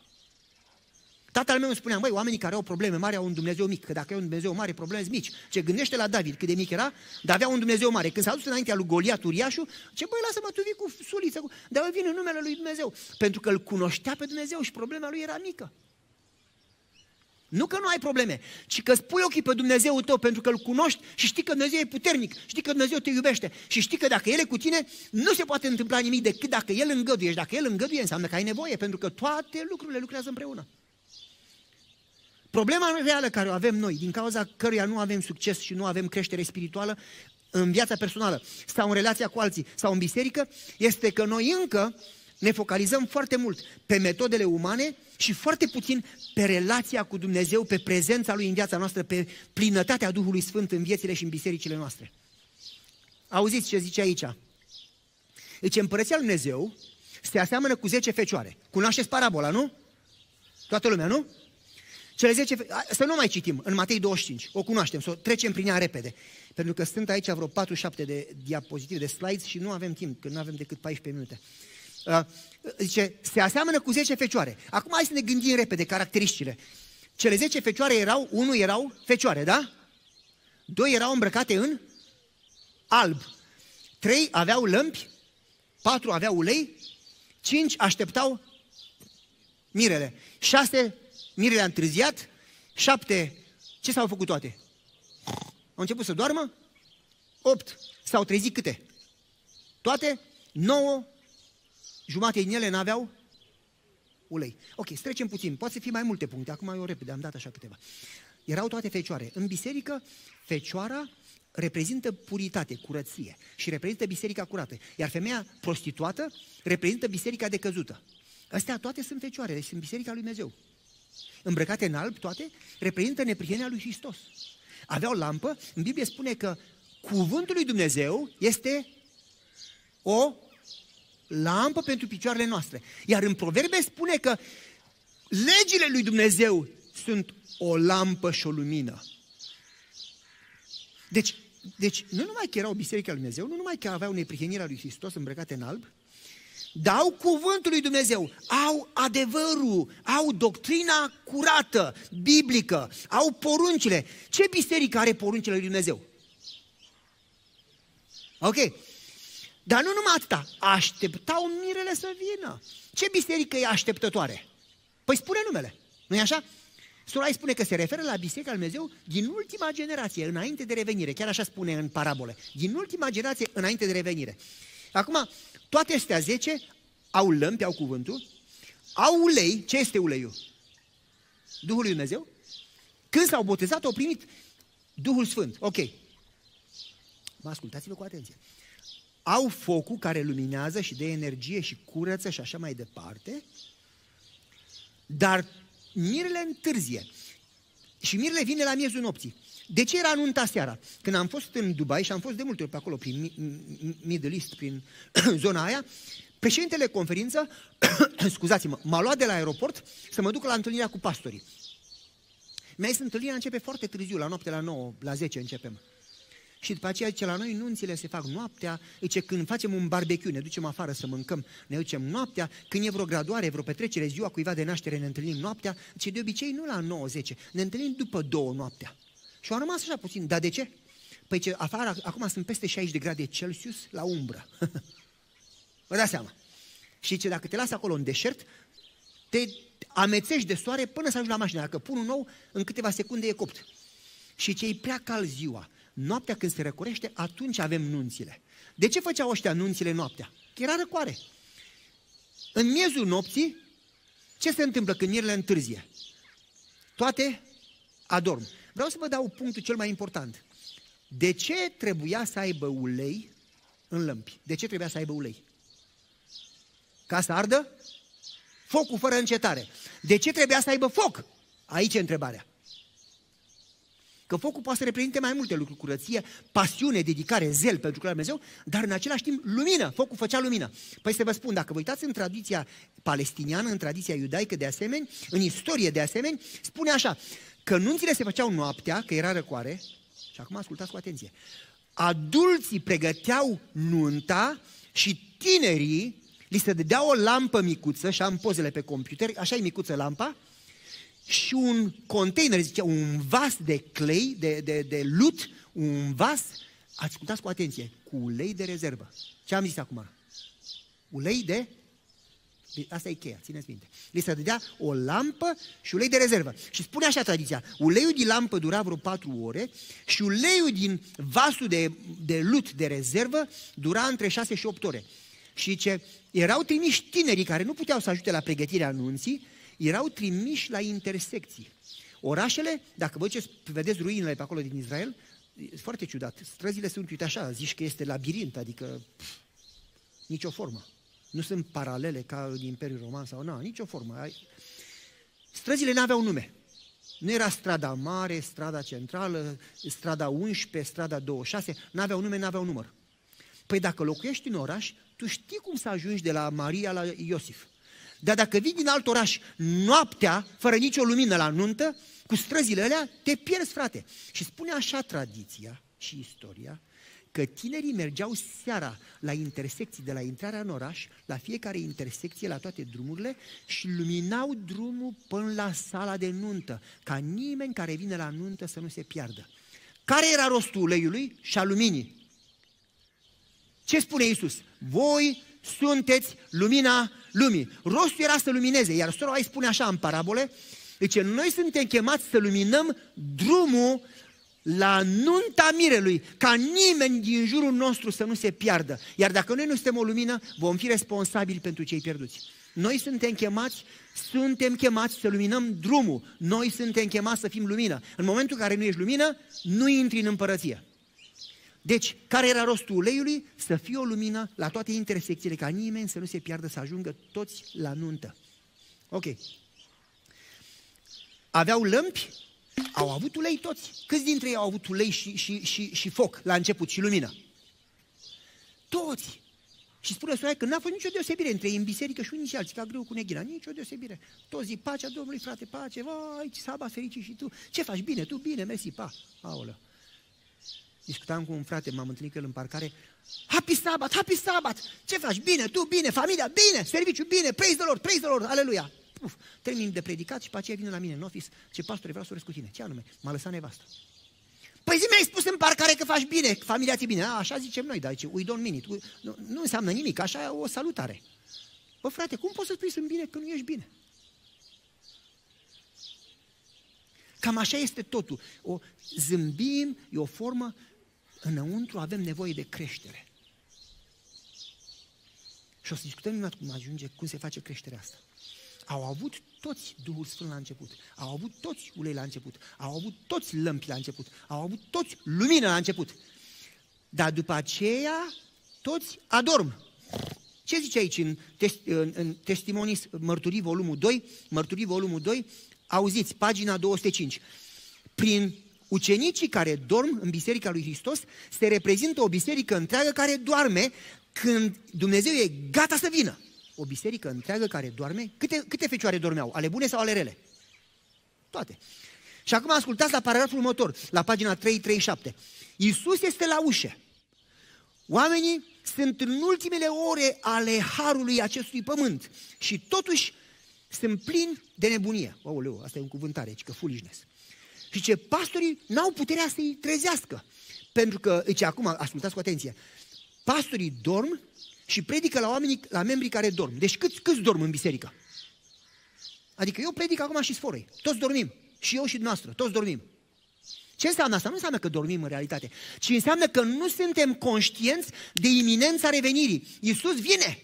Tatăl meu îmi spunea, măi, oamenii care au probleme mari au un Dumnezeu mic, că dacă ai un Dumnezeu mare, probleme mici. Ce gândește la David, cât de mic era, dar avea un Dumnezeu mare. Când s-a dus înaintea lui Goliat uriașul, ce băi, lasă-mă, tu vii cu suliță, cu... dar el vine în numele lui Dumnezeu, pentru că îl cunoștea pe Dumnezeu și problema lui era mică. Nu că nu ai probleme, ci că spui ochii pe Dumnezeu tău pentru că îl cunoști și știi că Dumnezeu e puternic, știi că Dumnezeu te iubește și știi că dacă El e cu tine, nu se poate întâmpla nimic decât dacă El îngăduie. Și dacă El îngăduie, înseamnă că ai nevoie, pentru că toate lucrurile lucrează împreună. Problema reală care o avem noi, din cauza căruia nu avem succes și nu avem creștere spirituală în viața personală sau în relația cu alții sau în biserică, este că noi încă ne focalizăm foarte mult pe metodele umane și foarte puțin pe relația cu Dumnezeu, pe prezența Lui în viața noastră, pe plinătatea Duhului Sfânt în viețile și în bisericile noastre. Auziți ce zice aici? Deci împărăția Lui Dumnezeu se aseamănă cu 10 fecioare. Cunoașteți parabola, nu? Toată lumea, nu? Cele 10, fe... să nu mai citim, în Matei 25, o cunoaștem, să o trecem prin ea repede. Pentru că sunt aici vreo 47 de diapozitive, de slides și nu avem timp, că nu avem decât 14 minute. Uh, zice, se aseamănă cu 10 fecioare. Acum hai să ne gândim repede caracteristicile. Cele 10 fecioare erau, unul erau fecioare, da? Doi erau îmbrăcate în alb. Trei aveau lămpi, patru aveau ulei, cinci așteptau mirele. Șase, mirele a întârziat, șapte, ce s-au făcut toate? Au început să doarmă? Opt. S-au trezit câte? Toate? Nouă. Jumate din ele n-aveau ulei. Ok, să trecem puțin. Poate să fie mai multe puncte. Acum eu repede, am dat așa câteva. Erau toate fecioare. În biserică, fecioara reprezintă puritate, curăție și reprezintă biserica curată. Iar femeia prostituată reprezintă biserica decăzută. Astea toate sunt fecioare, deci sunt biserica lui Dumnezeu. Îmbrăcate în alb, toate reprezintă neprihenia lui Hristos. Aveau lampă, în Biblie spune că cuvântul lui Dumnezeu este o lampă pentru picioarele noastre. Iar în proverbe spune că legile lui Dumnezeu sunt o lampă și o lumină. Deci, deci nu numai că erau Biserica lui Dumnezeu, nu numai că aveau neprihenirea lui Hristos îmbrăcate în alb, dar au cuvântul lui Dumnezeu, au adevărul, au doctrina curată, biblică, au poruncile. Ce biserică are poruncile lui Dumnezeu? Ok. Dar nu numai atâta, așteptau mirele să vină. Ce biserică e așteptătoare? Păi spune numele, nu-i așa? Sora îi spune că se referă la Biserica lui Dumnezeu din ultima generație, înainte de revenire. Chiar așa spune în parabole. Din ultima generație, înainte de revenire. Acum, toate astea zece au lămpi, au cuvântul, au ulei. Ce este uleiul? Duhul lui Dumnezeu? Când s-au botezat, au primit Duhul Sfânt. Ok. Mă ascultați-vă cu atenție. Au focul care luminează și de energie și curăță și așa mai departe, dar mirele întârzie. Și mirele vine la miezul nopții. De ce era anunta seara? Când am fost în Dubai și am fost de multe ori pe acolo, prin Middle East, prin zona aia, președintele conferință, scuzați-mă, m-a luat de la aeroport să mă duc la întâlnirea cu pastorii. Mi-a zis, întâlnirea începe foarte târziu, la noapte la 9, la 10 începem. Și după aceea zice, la noi nunțile se fac noaptea, zice, când facem un barbecue, ne ducem afară să mâncăm, ne ducem noaptea, când e vreo graduare, vreo petrecere, ziua cuiva de naștere, ne întâlnim noaptea, zice, de obicei nu la 9-10, ne întâlnim după două noaptea. Și au rămas așa puțin, dar de ce? Păi ce, afară, acum sunt peste 60 de grade Celsius la umbră. Vă dați seama. Și ce dacă te lasă acolo în deșert, te amețești de soare până să ajungi la mașină. Dacă pun un nou, în câteva secunde e copt. Și ce e prea cald ziua, noaptea când se răcorește, atunci avem nunțile. De ce făceau ăștia nunțile noaptea? Că era răcoare. În miezul nopții, ce se întâmplă când mierele întârzie? Toate adorm. Vreau să vă dau punctul cel mai important. De ce trebuia să aibă ulei în lămpi? De ce trebuia să aibă ulei? Ca să ardă? Focul fără încetare. De ce trebuia să aibă foc? Aici e întrebarea. Că focul poate să reprezinte mai multe lucruri, curăție, pasiune, dedicare, zel pentru lucrarea Dumnezeu, dar în același timp lumină, focul făcea lumină. Păi să vă spun, dacă vă uitați în tradiția palestiniană, în tradiția iudaică de asemenea, în istorie de asemenea, spune așa, că nunțile se făceau noaptea, că era răcoare, și acum ascultați cu atenție, adulții pregăteau nunta și tinerii li se dădea o lampă micuță, și am pozele pe computer, așa e micuță lampa, și un container, zice, un vas de clay, de, de, de lut, un vas, ascultați cu atenție, cu ulei de rezervă. Ce am zis acum? Ulei de Asta e cheia, țineți minte. Li se dădea o lampă și ulei de rezervă. Și spune așa tradiția, uleiul din lampă dura vreo patru ore și uleiul din vasul de, de lut de rezervă dura între 6 și 8 ore. Și ce erau trimiși tinerii care nu puteau să ajute la pregătirea anunții, erau trimiși la intersecții. Orașele, dacă vă ce vedeți ruinele pe acolo din Israel, e foarte ciudat. Străzile sunt, uite așa, zici că este labirint, adică pf, nicio formă. Nu sunt paralele ca în Imperiul Roman sau nu, nicio formă. Străzile n-aveau nume. Nu era strada mare, strada centrală, strada 11, strada 26, n-aveau nume, n-aveau număr. Păi dacă locuiești în oraș, tu știi cum să ajungi de la Maria la Iosif. Dar dacă vii din alt oraș noaptea, fără nicio lumină la nuntă, cu străzile alea, te pierzi, frate. Și spune așa tradiția și istoria, că tinerii mergeau seara la intersecții de la intrarea în oraș, la fiecare intersecție, la toate drumurile și luminau drumul până la sala de nuntă, ca nimeni care vine la nuntă să nu se piardă. Care era rostul uleiului și a luminii? Ce spune Iisus? Voi sunteți lumina lumii. Rostul era să lumineze, iar sora îi spune așa în parabole, deci noi suntem chemați să luminăm drumul la nunta mirelui, ca nimeni din jurul nostru să nu se piardă. Iar dacă noi nu suntem o lumină, vom fi responsabili pentru cei pierduți. Noi suntem chemați, suntem chemați să luminăm drumul. Noi suntem chemați să fim lumină. În momentul în care nu ești lumină, nu intri în împărăție. Deci, care era rostul uleiului? Să fie o lumină la toate intersecțiile, ca nimeni să nu se piardă, să ajungă toți la nuntă. Ok. Aveau lămpi au avut ulei toți. Câți dintre ei au avut ulei și, și, și, și foc la început și lumină? Toți. Și spune Soaia că n-a fost nicio deosebire între ei în biserică și unii și alții, ca greu cu neghina, nicio deosebire. Toți zic, pacea Domnului, frate, pace, vai, sabat fericit și tu. Ce faci? Bine, tu bine, mersi, pa. Aolă. Discutam cu un frate, m-am întâlnit cu el în parcare. Happy Sabat, Happy Sabat! Ce faci? Bine, tu bine, familia, bine, serviciu, bine, praise the Lord, praise the Lord, aleluia! Puf, termin de predicat și pe aceea vine la mine în office, ce pastor vreau să vorbesc cu tine. Ce anume? M-a lăsat nevastă. Păi zi mi-ai spus în parcare că faci bine, că familia ți bine. A, așa zicem noi, dar ce, we don't mean it. Nu, nu înseamnă nimic, așa e o salutare. Bă, frate, cum poți să spui sunt bine când nu ești bine? Cam așa este totul. O zâmbim, e o formă, înăuntru avem nevoie de creștere. Și o să discutăm cum ajunge, cum se face creșterea asta. Au avut toți Duhul Sfânt la început, au avut toți ulei la început, au avut toți lămpi la început, au avut toți lumină la început. Dar după aceea, toți adorm. Ce zice aici în, test, în, în Testimonii Mărturii, volumul 2, Mărturii, volumul 2, auziți, pagina 205. Prin ucenicii care dorm în Biserica lui Hristos, se reprezintă o biserică întreagă care doarme când Dumnezeu e gata să vină o biserică întreagă care doarme? Câte, câte fecioare dormeau? Ale bune sau ale rele? Toate. Și acum ascultați la paragraful următor, la pagina 337. Iisus este la ușă. Oamenii sunt în ultimele ore ale harului acestui pământ și totuși sunt plini de nebunie. Aoleu, asta e un cuvântare, că foolishness. Și ce pastorii n-au puterea să-i trezească. Pentru că, zice, acum, ascultați cu atenție, pastorii dorm și predică la oamenii, la membrii care dorm. Deci câți, câți dorm în biserică? Adică eu predic acum și sforei. Toți dormim. Și eu și noastră. Toți dormim. Ce înseamnă asta? Nu înseamnă că dormim în realitate, ci înseamnă că nu suntem conștienți de iminența revenirii. Iisus vine.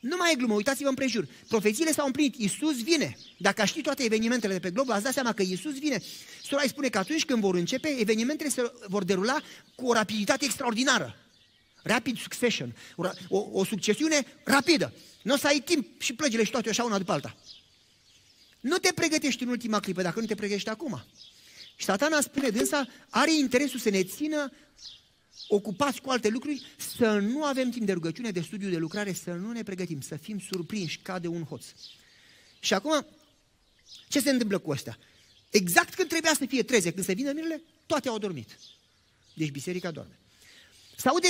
Nu mai e glumă, uitați-vă în prejur. Profețiile s-au împlinit, Iisus vine. Dacă știi toate evenimentele de pe glob, ați dat seama că Iisus vine. Sora îi spune că atunci când vor începe, evenimentele se vor derula cu o rapiditate extraordinară. Rapid succession. O, o, o succesiune rapidă. Nu o să ai timp și plăgile și toate așa una după alta. Nu te pregătești în ultima clipă dacă nu te pregătești acum. Și satana spune dânsa, are interesul să ne țină ocupați cu alte lucruri, să nu avem timp de rugăciune, de studiu, de lucrare, să nu ne pregătim, să fim surprinși ca de un hoț. Și acum, ce se întâmplă cu astea? Exact când trebuia să fie treze, când se vină mirele, toate au dormit. Deci biserica doarme. Se aude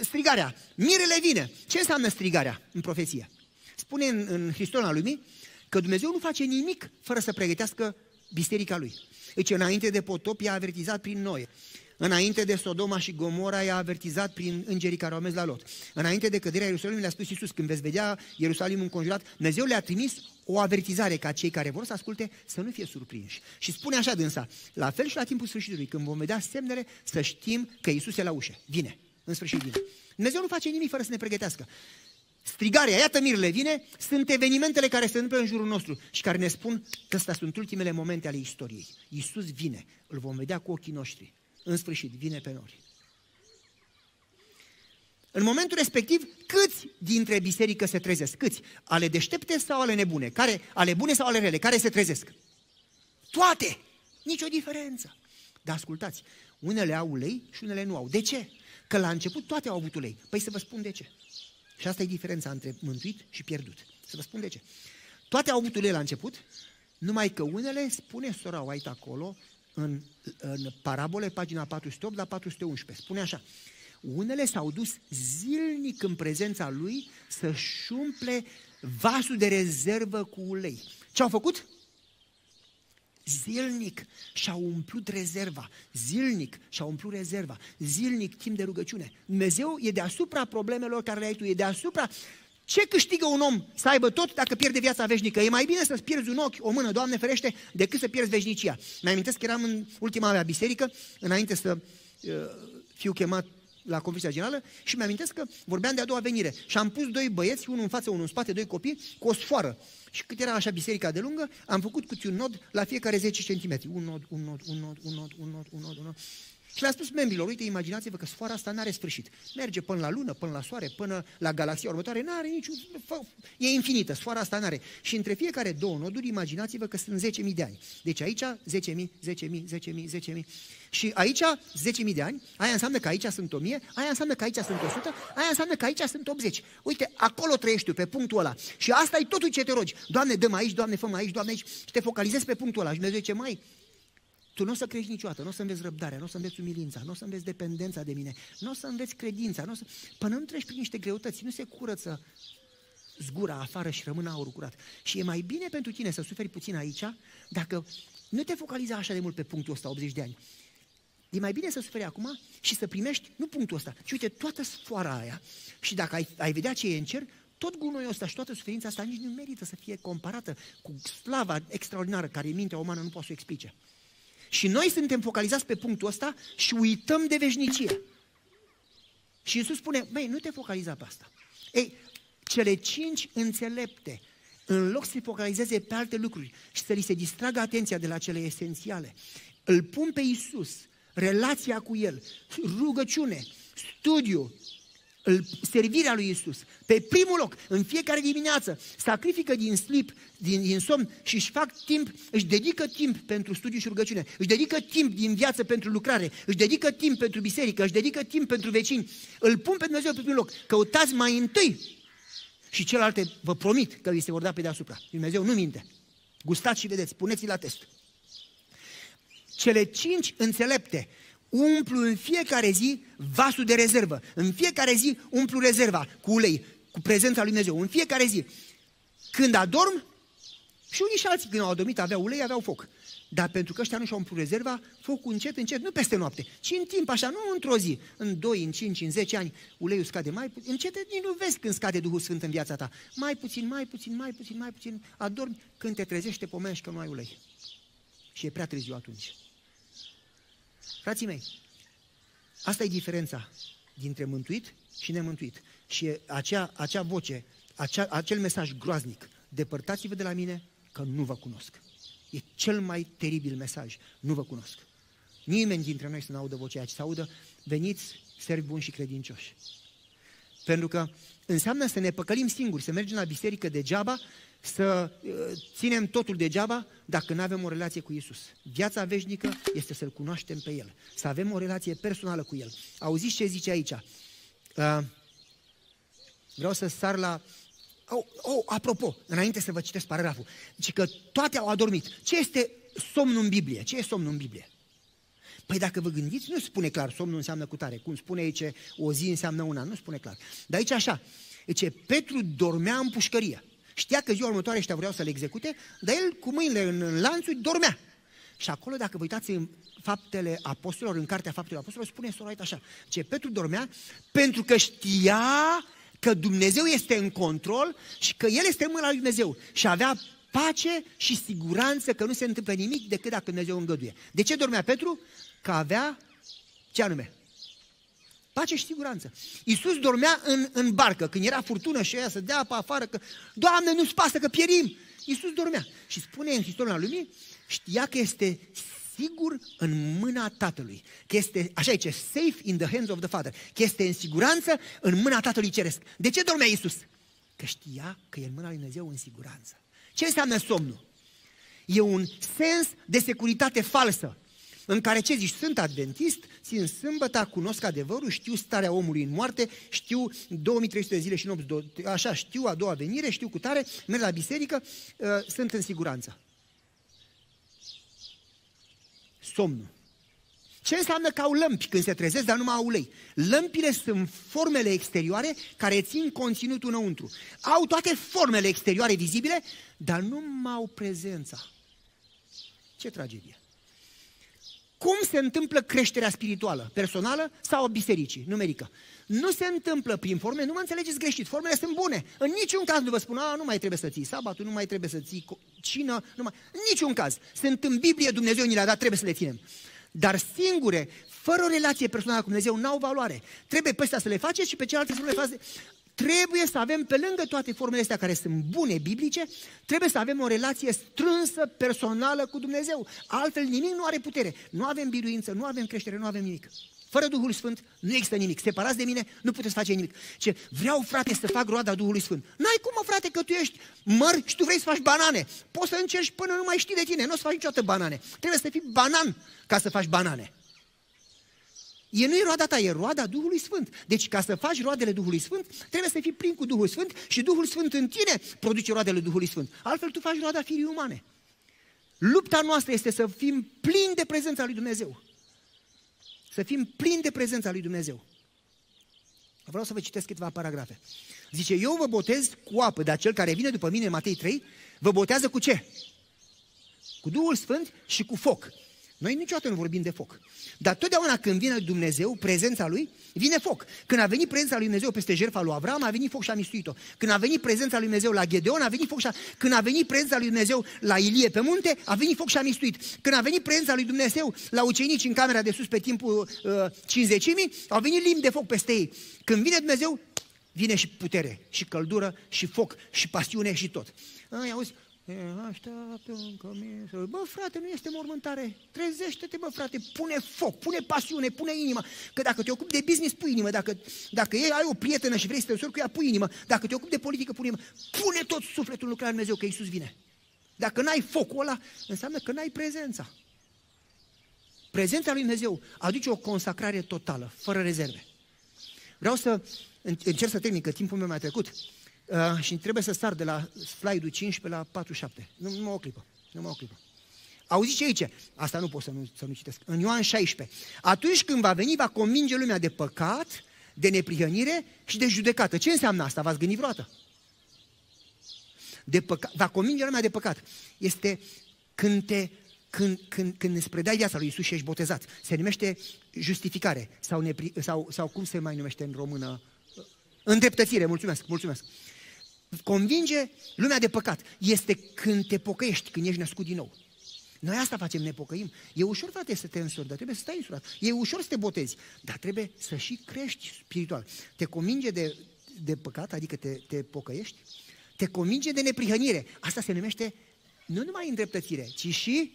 strigarea, mirele vine. Ce înseamnă strigarea în profeție? Spune în, în Hristos al lumii că Dumnezeu nu face nimic fără să pregătească biserica lui. Deci înainte de potop i-a avertizat prin noi. Înainte de Sodoma și Gomora i-a avertizat prin îngerii care au mers la lot. Înainte de căderea Ierusalimului le-a spus Iisus, când veți vedea Ierusalimul înconjurat, Dumnezeu le-a trimis o avertizare ca cei care vor să asculte să nu fie surprinși. Și spune așa dânsa, la fel și la timpul sfârșitului, când vom vedea semnele, să știm că Iisus e la ușă. Vine, în sfârșit vine. Dumnezeu nu face nimic fără să ne pregătească. Strigarea, iată mirile vine, sunt evenimentele care se întâmplă în jurul nostru și care ne spun că astea sunt ultimele momente ale istoriei. Iisus vine, îl vom vedea cu ochii noștri. În sfârșit, vine pe nori. În momentul respectiv, câți dintre biserică se trezesc? Câți? Ale deștepte sau ale nebune? Care, ale bune sau ale rele? Care se trezesc? Toate! Nicio diferență. Dar ascultați, unele au ulei și unele nu au. De ce? Că la început toate au avut ulei. Păi să vă spun de ce. Și asta e diferența între mântuit și pierdut. Să vă spun de ce. Toate au avut ulei la început, numai că unele, spune sora White acolo, în, în parabole, pagina 408 la 411, spune așa, unele s-au dus zilnic în prezența lui să-și umple vasul de rezervă cu ulei. Ce au făcut? Zilnic și-au umplut rezerva, zilnic și-au umplut rezerva, zilnic timp de rugăciune. Dumnezeu e deasupra problemelor care le-ai tu, e deasupra ce câștigă un om să aibă tot dacă pierde viața veșnică? E mai bine să-ți pierzi un ochi, o mână, Doamne ferește, decât să pierzi veșnicia. Mi amintesc că eram în ultima mea biserică, înainte să uh, fiu chemat la confesia generală și mi amintesc că vorbeam de a doua venire și am pus doi băieți, unul în față, unul în spate, doi copii, cu o sfoară. Și cât era așa biserica de lungă, am făcut cu un nod la fiecare 10 cm. Un nod, un nod, un nod, un nod, un nod, un nod, un nod. Și le-a spus membrilor, uite, imaginați-vă că sfoara asta n-are sfârșit. Merge până la lună, până la soare, până la galaxia următoare, n-are niciun... E infinită, sfoara asta n-are. Și între fiecare două noduri, imaginați-vă că sunt 10.000 de ani. Deci aici 10.000, 10.000, 10.000, 10.000. Și aici 10.000 de ani, aia înseamnă că aici sunt 1000, aia înseamnă că aici sunt 100, aia înseamnă că aici sunt 80. Uite, acolo trăiești tu, pe punctul ăla. Și asta e totul ce te rogi. Doamne, dăm aici, Doamne, fă aici, Doamne aici. Și te focalizezi pe punctul ăla. Și Dumnezeu zice, mai, tu nu o să crești niciodată, nu o să înveți răbdarea, nu o să înveți umilința, nu o să înveți dependența de mine, nu o să înveți credința, nu o să... până nu treci prin niște greutăți, nu se curăță zgura afară și rămână aurul curat. Și e mai bine pentru tine să suferi puțin aici, dacă nu te focaliza așa de mult pe punctul ăsta, 80 de ani. E mai bine să suferi acum și să primești, nu punctul ăsta, ci uite, toată sfoara aia. Și dacă ai, ai vedea ce e în cer, tot gunoiul ăsta și toată suferința asta nici nu merită să fie comparată cu slava extraordinară care mintea umană nu poate să o explice. Și noi suntem focalizați pe punctul ăsta și uităm de veșnicie. Și Iisus spune, băi, nu te focaliza pe asta. Ei, cele cinci înțelepte, în loc să se focalizeze pe alte lucruri și să li se distragă atenția de la cele esențiale, îl pun pe Iisus, relația cu El, rugăciune, studiu, servirea lui Isus. Pe primul loc, în fiecare dimineață, sacrifică din slip, din, din somn și își fac timp, își dedică timp pentru studiu și rugăciune, își dedică timp din viață pentru lucrare, își dedică timp pentru biserică, își dedică timp pentru vecini. Îl pun pe Dumnezeu pe primul loc. Căutați mai întâi și celelalte vă promit că vi se vor da pe deasupra. Dumnezeu nu minte. Gustați și vedeți, puneți la test. Cele cinci înțelepte umplu în fiecare zi vasul de rezervă. În fiecare zi umplu rezerva cu ulei, cu prezența lui Dumnezeu. În fiecare zi. Când adorm, și unii și alții când au adormit aveau ulei, aveau foc. Dar pentru că ăștia nu și-au umplut rezerva, focul încet, încet, nu peste noapte, ci în timp așa, nu într-o zi, în 2, în 5, în 10 ani, uleiul scade mai puțin, încet, nici nu vezi când scade Duhul Sfânt în viața ta. Mai puțin, mai puțin, mai puțin, mai puțin, adormi, când te trezești, te pomenești că nu ai ulei. Și e prea târziu atunci. Frații mei, asta e diferența dintre mântuit și nemântuit. Și acea, acea voce, acea, acel mesaj groaznic, depărtați-vă de la mine că nu vă cunosc. E cel mai teribil mesaj, nu vă cunosc. Nimeni dintre noi să nu audă vocea ci să audă, veniți, servi buni și credincioși. Pentru că înseamnă să ne păcălim singuri, să mergem la biserică degeaba să uh, ținem totul degeaba dacă nu avem o relație cu Isus. Viața veșnică este să-L cunoaștem pe El, să avem o relație personală cu El. Auziți ce zice aici? Uh, vreau să sar la... Oh, oh, apropo, înainte să vă citesc paragraful, zice că toate au adormit. Ce este somnul în Biblie? Ce e somnul în Biblie? Păi dacă vă gândiți, nu spune clar, somnul înseamnă cutare. Cum spune aici, o zi înseamnă un an, nu spune clar. Dar aici așa, zice, Petru dormea în pușcărie. Știa că ziua următoare ăștia vreau să le execute, dar el cu mâinile în lanțuri dormea. Și acolo, dacă vă uitați în faptele apostolilor, în cartea faptelor apostolilor, spune Soroait așa, ce Petru dormea pentru că știa că Dumnezeu este în control și că El este în mâna lui Dumnezeu și avea pace și siguranță că nu se întâmplă nimic decât dacă Dumnezeu îngăduie. De ce dormea Petru? Că avea, ce anume? Pace și siguranță. Iisus dormea în, în barcă, când era furtună și ea să dea apă afară, că, Doamne, nu-ți pasă că pierim. Iisus dormea. Și spune în istoria lumii, știa că este sigur în mâna Tatălui. Că este, așa zice, safe in the hands of the Father. Că este în siguranță în mâna Tatălui Ceresc. De ce dormea Iisus? Că știa că e în mâna lui Dumnezeu în siguranță. Ce înseamnă somnul? E un sens de securitate falsă în care ce zici, sunt adventist, țin sâmbătă, cunosc adevărul, știu starea omului în moarte, știu 2300 de zile și nopți, așa, știu a doua venire, știu cu tare, merg la biserică, uh, sunt în siguranță. Somnul. Ce înseamnă că au lămpi când se trezesc, dar nu mai au ulei? Lămpile sunt formele exterioare care țin conținutul înăuntru. Au toate formele exterioare vizibile, dar nu mai au prezența. Ce tragedie! Cum se întâmplă creșterea spirituală, personală sau a bisericii, numerică? Nu se întâmplă prin forme, nu mă înțelegeți greșit, formele sunt bune. În niciun caz nu vă spun, a, nu mai trebuie să ții sabatul, nu mai trebuie să ții cină, nu mai... în niciun caz. Sunt în Biblie, Dumnezeu ni le-a dat, trebuie să le ținem. Dar singure, fără o relație personală cu Dumnezeu, n-au valoare. Trebuie pe astea să le faceți și pe celelalte să nu le faceți. Trebuie să avem, pe lângă toate formele astea care sunt bune biblice, trebuie să avem o relație strânsă, personală cu Dumnezeu. Altfel nimic nu are putere. Nu avem biruință, nu avem creștere, nu avem nimic. Fără Duhul Sfânt nu există nimic. Separați de mine, nu puteți face nimic. Ce vreau, frate, să fac roada Duhului Sfânt. N-ai cum, mă, frate, că tu ești măr și tu vrei să faci banane. Poți să încerci până nu mai știi de tine. Nu o să faci niciodată banane. Trebuie să fii banan ca să faci banane. E nu e roada ta, e roada Duhului Sfânt. Deci ca să faci roadele Duhului Sfânt, trebuie să fii plin cu Duhul Sfânt și Duhul Sfânt în tine produce roadele Duhului Sfânt. Altfel tu faci roada firii umane. Lupta noastră este să fim plini de prezența lui Dumnezeu. Să fim plini de prezența lui Dumnezeu. Vreau să vă citesc câteva paragrafe. Zice, eu vă botez cu apă, dar cel care vine după mine, Matei 3, vă botează cu ce? Cu Duhul Sfânt și cu foc. Noi niciodată nu vorbim de foc. Dar totdeauna când vine Dumnezeu, prezența Lui, vine foc. Când a venit prezența Lui Dumnezeu peste jertfa lui Avram, a venit foc și a mistuit-o. Când a venit prezența Lui Dumnezeu la Gedeon, a venit foc și a... Când a venit prezența Lui Dumnezeu la Ilie pe munte, a venit foc și a mistuit. Când a venit prezența Lui Dumnezeu la ucenici în camera de sus pe timpul uh, cinzecimii, au venit limbi de foc peste ei. Când vine Dumnezeu, vine și putere, și căldură, și foc, și pasiune, și tot. Ai, auzi, așteaptă încă mie. Bă, frate, nu este mormântare. Trezește-te, bă, frate, pune foc, pune pasiune, pune inimă. Că dacă te ocupi de business, pui inimă. Dacă, dacă ai o prietenă și vrei să te însori cu ea, pui inimă. Dacă te ocupi de politică, pune inimă. Pune tot sufletul în lucrarea Dumnezeu, că Iisus vine. Dacă n-ai focul ăla, înseamnă că n-ai prezența. Prezența lui Dumnezeu aduce o consacrare totală, fără rezerve. Vreau să încerc să termin, că timpul meu mai trecut. Uh, și trebuie să sar de la slide-ul 15 la 47. Nu, nu mă o clipă. Nu mă o clipă. Auziți ce aici? Asta nu pot să nu, să nu citesc. În Ioan 16. Atunci când va veni, va convinge lumea de păcat, de neprihănire și de judecată. Ce înseamnă asta? V-ați gândit vreodată? De păca- va convinge lumea de păcat. Este când te când, când, când îți predai viața lui Isus și ești botezat. Se numește justificare sau, nepri, sau, sau cum se mai numește în română? Îndreptățire, mulțumesc, mulțumesc convinge lumea de păcat. Este când te pocăiești, când ești născut din nou. Noi asta facem, ne pocăim. E ușor, frate, să te însori, dar trebuie să stai însurat. E ușor să te botezi, dar trebuie să și crești spiritual. Te convinge de, de păcat, adică te, te pocăiești, te convinge de neprihănire. Asta se numește nu numai îndreptățire, ci și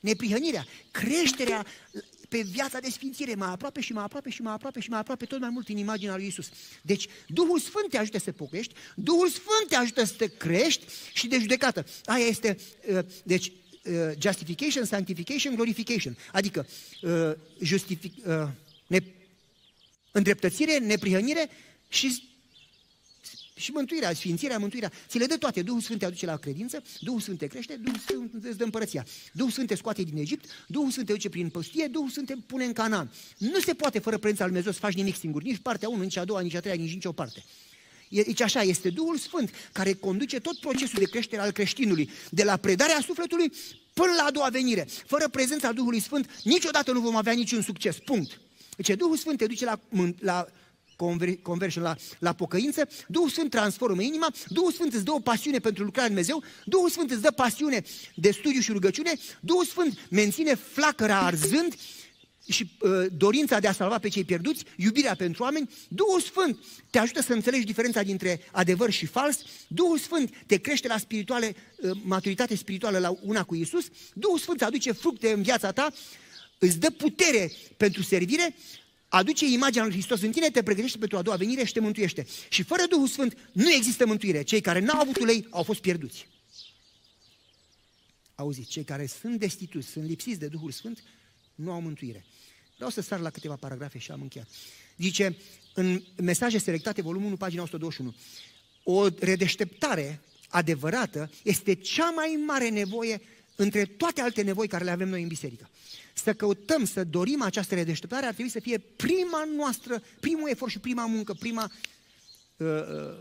neprihănirea. Creșterea pe viața de sfințire, mai aproape și mai aproape și mai aproape și mai aproape, tot mai mult în imaginea lui Isus. Deci, Duhul Sfânt te ajută să te pocăiești, Duhul Sfânt te ajută să te crești și de judecată. Aia este, uh, deci, uh, justification, sanctification, glorification. Adică, uh, justific, ne, îndreptățire, neprihănire și și mântuirea, sfințirea, mântuirea, ți le dă toate. Duhul Sfânt te aduce la credință, Duhul Sfânt te crește, Duhul Sfânt îți dă împărăția. Duhul Sfânt te scoate din Egipt, Duhul Sfânt te duce prin păstie, Duhul Sfânt te pune în Canaan. Nu se poate fără prezența lui Dumnezeu să faci nimic singur, nici partea 1, nici a doua, nici a treia, nici nicio parte. Deci așa, este Duhul Sfânt care conduce tot procesul de creștere al creștinului, de la predarea sufletului până la a doua venire. Fără prezența Duhului Sfânt, niciodată nu vom avea niciun succes. Punct. Deci Duhul Sfânt te duce la, la conversion, la, la pocăință, Duhul Sfânt transformă inima, Duhul Sfânt îți dă o pasiune pentru lucrarea în Dumnezeu, Duhul Sfânt îți dă pasiune de studiu și rugăciune, Duhul Sfânt menține flacăra arzând, și uh, dorința de a salva pe cei pierduți, iubirea pentru oameni, Duhul Sfânt te ajută să înțelegi diferența dintre adevăr și fals, Duhul Sfânt te crește la spirituale, uh, maturitate spirituală la una cu Isus, Duhul Sfânt aduce fructe în viața ta, îți dă putere pentru servire, aduce imaginea lui Hristos în tine, te pregătește pentru a doua venire și te mântuiește. Și fără Duhul Sfânt nu există mântuire. Cei care n-au avut ulei au fost pierduți. Auziți, cei care sunt destituți, sunt lipsiți de Duhul Sfânt, nu au mântuire. Vreau să sar la câteva paragrafe și am încheiat. Zice, în mesaje selectate, volumul 1, pagina 121, o redeșteptare adevărată este cea mai mare nevoie între toate alte nevoi care le avem noi în biserică. Să căutăm, să dorim această redeșteptare ar trebui să fie prima noastră, primul efort și prima muncă, prima uh, uh,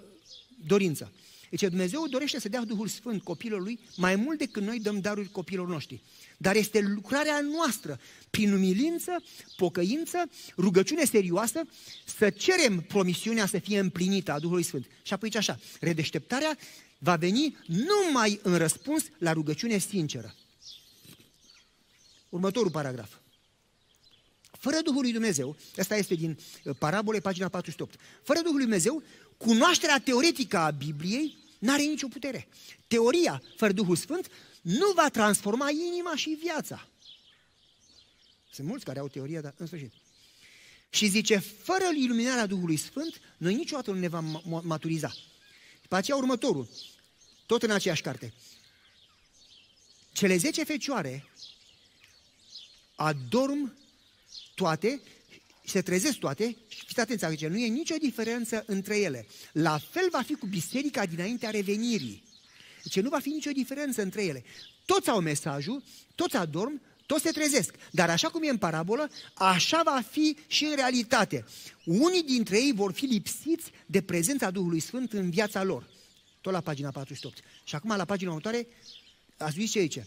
dorință. Deci Dumnezeu dorește să dea Duhul Sfânt copilul lui mai mult decât noi dăm daruri copilor noștri. Dar este lucrarea noastră, prin umilință, pocăință, rugăciune serioasă, să cerem promisiunea să fie împlinită a Duhului Sfânt. Și apoi așa, redeșteptarea va veni numai în răspuns la rugăciune sinceră. Următorul paragraf. Fără Duhul lui Dumnezeu, asta este din uh, parabole, pagina 48, fără Duhul lui Dumnezeu, cunoașterea teoretică a Bibliei n-are nicio putere. Teoria fără Duhul Sfânt nu va transforma inima și viața. Sunt mulți care au teoria, dar în sfârșit. Și zice, fără iluminarea Duhului Sfânt, noi niciodată nu ne vom maturiza. După aceea următorul, tot în aceeași carte. Cele zece fecioare adorm toate se trezesc toate și fiți atenți, aici, nu e nicio diferență între ele. La fel va fi cu biserica dinaintea revenirii. Deci nu va fi nicio diferență între ele. Toți au mesajul, toți adorm, toți se trezesc. Dar așa cum e în parabolă, așa va fi și în realitate. Unii dintre ei vor fi lipsiți de prezența Duhului Sfânt în viața lor. Tot la pagina 48. Și acum la pagina următoare, ați zis ce aici.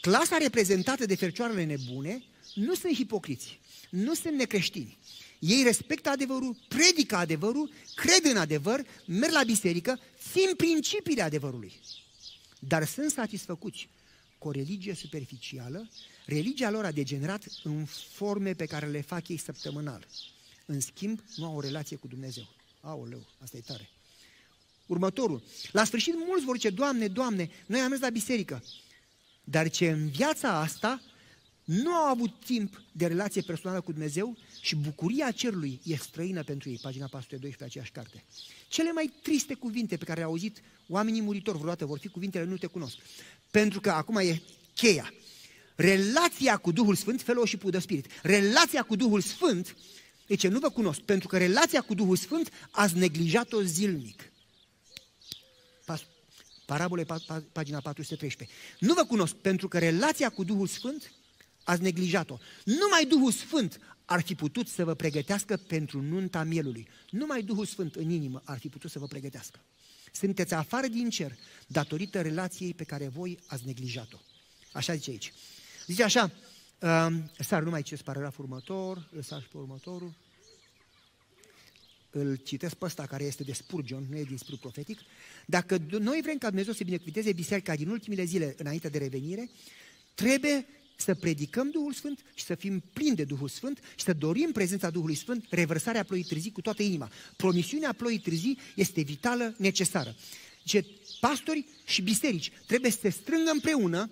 Clasa reprezentată de fercioarele nebune nu sunt hipocriți, nu sunt necreștini. Ei respectă adevărul, predică adevărul, cred în adevăr, merg la biserică, țin principiile adevărului. Dar sunt satisfăcuți cu o religie superficială, religia lor a degenerat în forme pe care le fac ei săptămânal. În schimb, nu au o relație cu Dumnezeu. Aoleu, asta e tare. Următorul. La sfârșit, mulți vor zice, Doamne, Doamne, noi am mers la biserică. Dar ce în viața asta nu au avut timp de relație personală cu Dumnezeu și bucuria cerului e străină pentru ei, pagina 412, aceeași carte. Cele mai triste cuvinte pe care au auzit oamenii muritori vreodată vor fi cuvintele nu te cunosc. Pentru că acum e cheia. Relația cu Duhul Sfânt, fellowship with the Spirit, relația cu Duhul Sfânt, ce nu vă cunosc, pentru că relația cu Duhul Sfânt ați neglijat-o zilnic. Parabole, pagina 413. Nu vă cunosc, pentru că relația cu Duhul Sfânt ați neglijat-o. Numai Duhul Sfânt ar fi putut să vă pregătească pentru nunta mielului. Numai Duhul Sfânt în inimă ar fi putut să vă pregătească. Sunteți afară din cer datorită relației pe care voi ați neglijat-o. Așa zice aici. Zice așa, uh, sar numai ce paragraful următor, îl sar și pe următorul. Îl citesc pe ăsta care este de Spurgeon, nu e din spru profetic. Dacă noi vrem ca Dumnezeu să binecuvinteze biserica din ultimile zile înainte de revenire, trebuie să predicăm Duhul Sfânt și să fim plini de Duhul Sfânt și să dorim prezența Duhului Sfânt, revărsarea ploii târzii cu toată inima. Promisiunea ploii târzii este vitală, necesară. Ce pastori și biserici trebuie să se strângă împreună,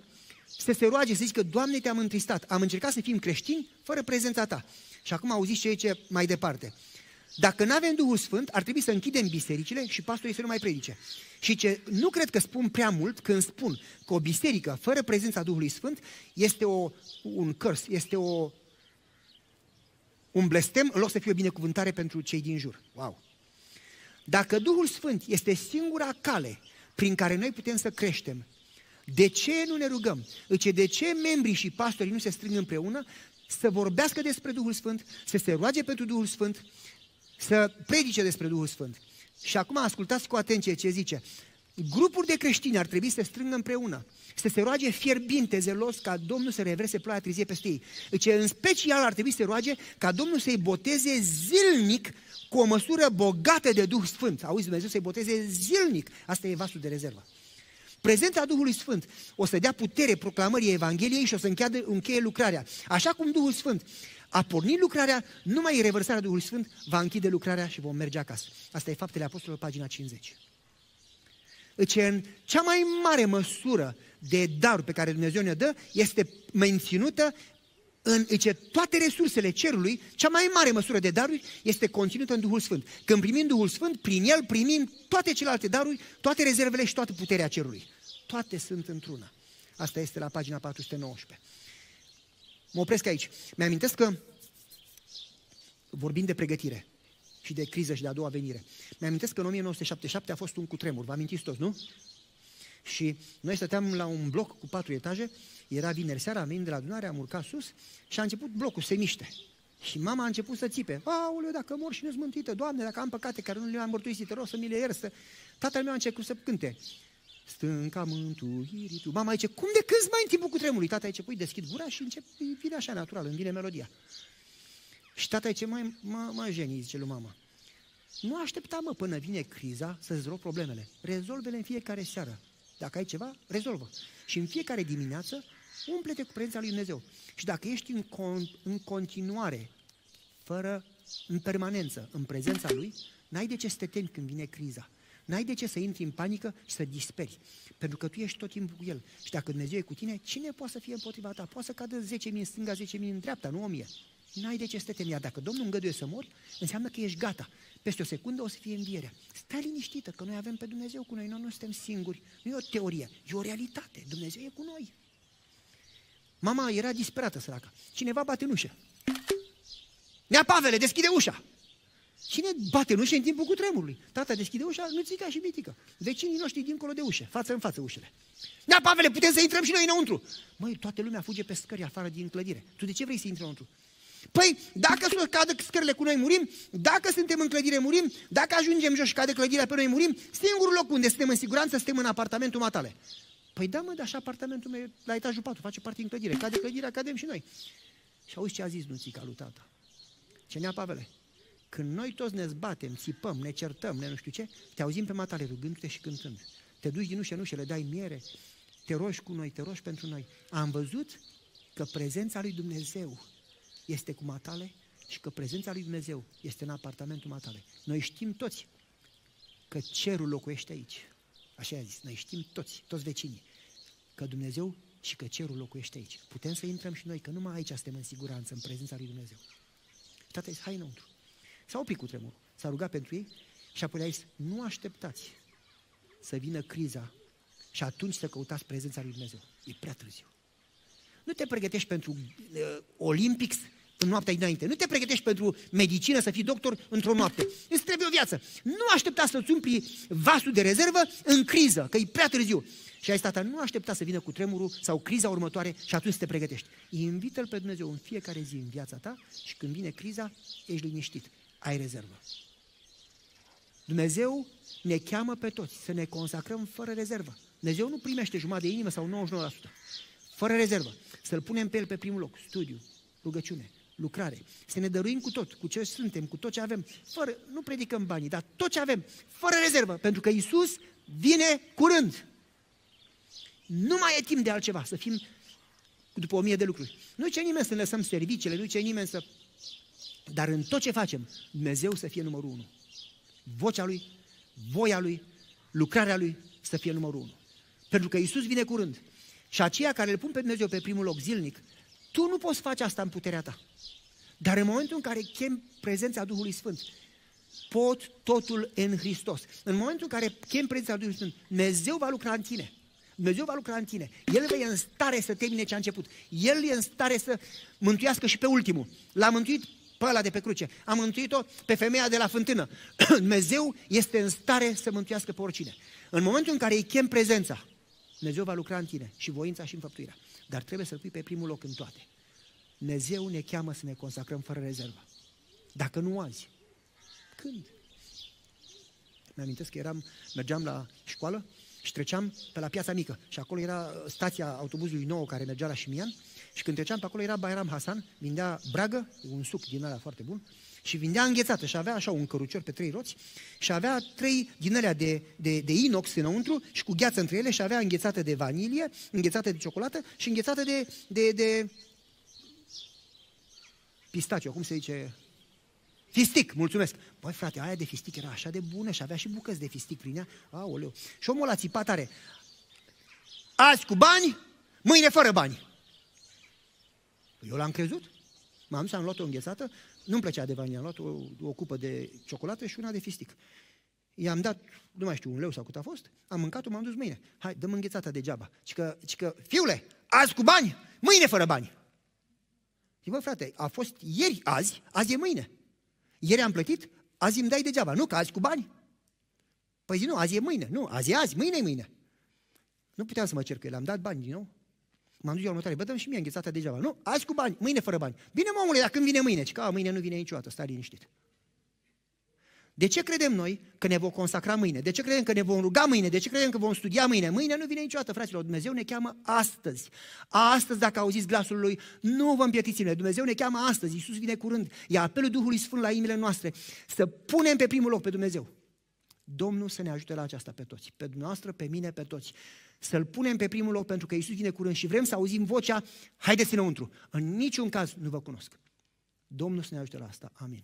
să se roage, să zică, Doamne, te-am întristat, am încercat să fim creștini fără prezența Ta. Și acum auziți ce ce mai departe. Dacă nu avem Duhul Sfânt, ar trebui să închidem bisericile și pastorii să nu mai predice. Și ce nu cred că spun prea mult când spun că o biserică fără prezența Duhului Sfânt este o, un cărs, este o, un blestem în loc să fie o binecuvântare pentru cei din jur. Wow! Dacă Duhul Sfânt este singura cale prin care noi putem să creștem, de ce nu ne rugăm? Deci de ce membrii și pastorii nu se strâng împreună să vorbească despre Duhul Sfânt, să se roage pentru Duhul Sfânt, să predice despre Duhul Sfânt? Și acum ascultați cu atenție ce zice. Grupuri de creștini ar trebui să se strângă împreună, să se roage fierbinte, zelos, ca Domnul să reverse ploaia târzie peste ei. Deci, în special, ar trebui să se roage ca Domnul să-i boteze zilnic cu o măsură bogată de Duh Sfânt. Auzi, Dumnezeu să-i boteze zilnic. Asta e vasul de rezervă. Prezența Duhului Sfânt o să dea putere proclamării Evangheliei și o să încheie, încheie lucrarea. Așa cum Duhul Sfânt a pornit lucrarea, numai revărsarea Duhului Sfânt va închide lucrarea și vom merge acasă. Asta e Faptele Apostolilor, pagina 50. Deci în cea mai mare măsură de dar pe care Dumnezeu ne dă este menținută în ce toate resursele cerului, cea mai mare măsură de daruri este conținută în Duhul Sfânt. Când primim Duhul Sfânt, prin El primim toate celelalte daruri, toate rezervele și toată puterea cerului. Toate sunt într-una. Asta este la pagina 419. Mă opresc aici. Mi-amintesc că, vorbind de pregătire și de criză și de a doua venire, mi-amintesc că în 1977 a fost un cutremur, vă amintiți toți, nu? Și noi stăteam la un bloc cu patru etaje, era vineri seara, am venit de la adunare, am urcat sus și a început blocul să se miște. Și mama a început să țipe. Aoleu, dacă mor și nu-s mântuită, Doamne, dacă am păcate care nu le-am mărtuisit, te rog să mi le ierți. Tatăl meu a început să cânte. Stânca mântuirii tu. Mama zice, cum de când mai în timpul cu tremurului? Tata zice, păi deschid gura și încep, vine așa natural, îmi vine melodia. Și tata zice, mai, mă, mă genii, zice lui mama. Nu aștepta, mă, până vine criza să-ți rog problemele. Rezolve-le în fiecare seară. Dacă ai ceva, rezolvă. Și în fiecare dimineață, umple-te cu prezența lui Dumnezeu. Și dacă ești în, con- în continuare, fără, în permanență, în prezența Lui, n-ai de ce să te temi când vine criza. N-ai de ce să intri în panică și să disperi. Pentru că tu ești tot timpul cu El. Și dacă Dumnezeu e cu tine, cine poate să fie împotriva ta? Poate să cadă 10.000 în stânga, 10.000 în dreapta, nu 1.000. N-ai de ce să te temi. Iar dacă Domnul îngăduie să mori, înseamnă că ești gata. Peste o secundă o să fie învierea. Stai liniștită că noi avem pe Dumnezeu cu noi, noi nu suntem singuri. Nu e o teorie, e o realitate. Dumnezeu e cu noi. Mama era disperată, săracă. Cineva bate în ușă. Nea Pavele, deschide ușa! Cine bate în ușă în timpul cutremurului? Tata deschide ușa, nu țica și mitică. Vecinii noștri dincolo de ușă, față în față ușele. Nea Pavele, putem să intrăm și noi înăuntru. Măi, toată lumea fuge pe scări afară din clădire. Tu de ce vrei să intri înăuntru? Păi, dacă să cadă scările cu noi, murim. Dacă suntem în clădire, murim. Dacă ajungem jos și cade clădirea pe noi, murim. Singurul loc unde suntem în siguranță, suntem în apartamentul matale. Păi da, mă, dar așa apartamentul meu la etajul 4, face parte din clădire. Cade clădirea, cadem și noi. Și auzi ce a zis nuțica lui tata. Ce nea Pavele? Când noi toți ne zbatem, țipăm, ne certăm, ne nu știu ce, te auzim pe matale rugându-te și cântând. Te duci din ușă în ușă, le dai miere, te rogi cu noi, te rogi pentru noi. Am văzut că prezența lui Dumnezeu este cu matale și că prezența lui Dumnezeu este în apartamentul matale. Noi știm toți că cerul locuiește aici. Așa a zis, noi știm toți, toți vecinii, că Dumnezeu și că cerul locuiește aici. Putem să intrăm și noi, că numai aici suntem în siguranță, în prezența lui Dumnezeu. Tata zis, hai înăuntru. S-a oprit cu tremurul, s-a rugat pentru ei și apoi a zis, nu așteptați să vină criza și atunci să căutați prezența lui Dumnezeu. E prea târziu. Nu te pregătești pentru uh, Olympics în noaptea dinainte. Nu te pregătești pentru medicină să fii doctor într-o noapte. Îți trebuie o viață. Nu aștepta să-ți umpli vasul de rezervă în criză, că e prea târziu. Și ai tata, nu aștepta să vină cu tremurul sau criza următoare și atunci să te pregătești. Invită-L pe Dumnezeu în fiecare zi în viața ta și când vine criza, ești liniștit. Ai rezervă. Dumnezeu ne cheamă pe toți să ne consacrăm fără rezervă. Dumnezeu nu primește jumătate de inimă sau 99%. Fără rezervă. Să-L punem pe El pe primul loc. Studiu, rugăciune, lucrare. Să ne dăruim cu tot, cu ce suntem, cu tot ce avem. Fără, nu predicăm banii, dar tot ce avem, fără rezervă. Pentru că Isus vine curând. Nu mai e timp de altceva, să fim după o mie de lucruri. Nu ce nimeni să ne lăsăm serviciile, nu ce nimeni să... Dar în tot ce facem, Dumnezeu să fie numărul unu. Vocea Lui, voia Lui, lucrarea Lui să fie numărul unu. Pentru că Isus vine curând. Și aceia care îl pun pe Dumnezeu pe primul loc zilnic, tu nu poți face asta în puterea ta. Dar în momentul în care chem prezența Duhului Sfânt, pot totul în Hristos. În momentul în care chem prezența Duhului Sfânt, Dumnezeu va lucra în tine. Dumnezeu va lucra în tine. El e în stare să termine ce a început. El e în stare să mântuiască și pe ultimul. L-a mântuit pe ăla de pe cruce. A mântuit-o pe femeia de la fântână. Dumnezeu este în stare să mântuiască pe oricine. În momentul în care îi chem prezența, Dumnezeu va lucra în tine și voința și înfăptuirea. Dar trebuie să fii pe primul loc în toate. Dumnezeu ne cheamă să ne consacrăm fără rezervă. Dacă nu azi, când? Mi-amintesc că eram, mergeam la școală și treceam pe la Piața Mică și acolo era stația autobuzului nou care mergea la Șimian și când treceam pe acolo era Bairam Hasan, vindea bragă, un suc din ăla foarte bun și vindea înghețată și avea așa un cărucior pe trei roți și avea trei din alea de, de, de inox înăuntru și cu gheață între ele și avea înghețată de vanilie, înghețată de ciocolată și înghețată de, de, de pistacio, cum se zice? Fistic, mulțumesc. Băi frate, aia de fistic era așa de bună și avea și bucăți de fistic prin ea. Aoleu. Și omul a țipat tare. Azi cu bani, mâine fără bani. Eu l-am crezut. M-am dus, am luat o înghețată, nu-mi plăcea de vanilie, am luat o, o cupă de ciocolată și una de fistic. I-am dat, nu mai știu, un leu sau cât a fost, am mâncat-o, m-am dus mâine. Hai, dăm înghețata degeaba. Și că, și că, fiule, azi cu bani, mâine fără bani. Zic, bă, frate, a fost ieri azi, azi e mâine. Ieri am plătit, azi îmi dai degeaba. Nu, că azi cu bani. Păi zi, nu, azi e mâine. Nu, azi e azi, mâine e mâine. Nu puteam să mă cer cu el, am dat bani din nou. M-am dus eu următoare, bă, dăm și mie înghețata degeaba. Nu, azi cu bani, mâine fără bani. Bine, mă, omule, dar când vine mâine? Ci că, a, mâine nu vine niciodată, stai liniștit. De ce credem noi că ne vom consacra mâine? De ce credem că ne vom ruga mâine? De ce credem că vom studia mâine? Mâine nu vine niciodată, fraților. Dumnezeu ne cheamă astăzi. Astăzi, dacă auziți glasul Lui, nu vă împietiți Dumnezeu ne cheamă astăzi. Iisus vine curând. E apelul Duhului Sfânt la inimile noastre. Să punem pe primul loc pe Dumnezeu. Domnul să ne ajute la aceasta pe toți. Pe dumneavoastră, pe mine, pe toți. Să-L punem pe primul loc pentru că Iisus vine curând și vrem să auzim vocea, haideți înăuntru. În niciun caz nu vă cunosc. Domnul să ne ajute la asta. Amin.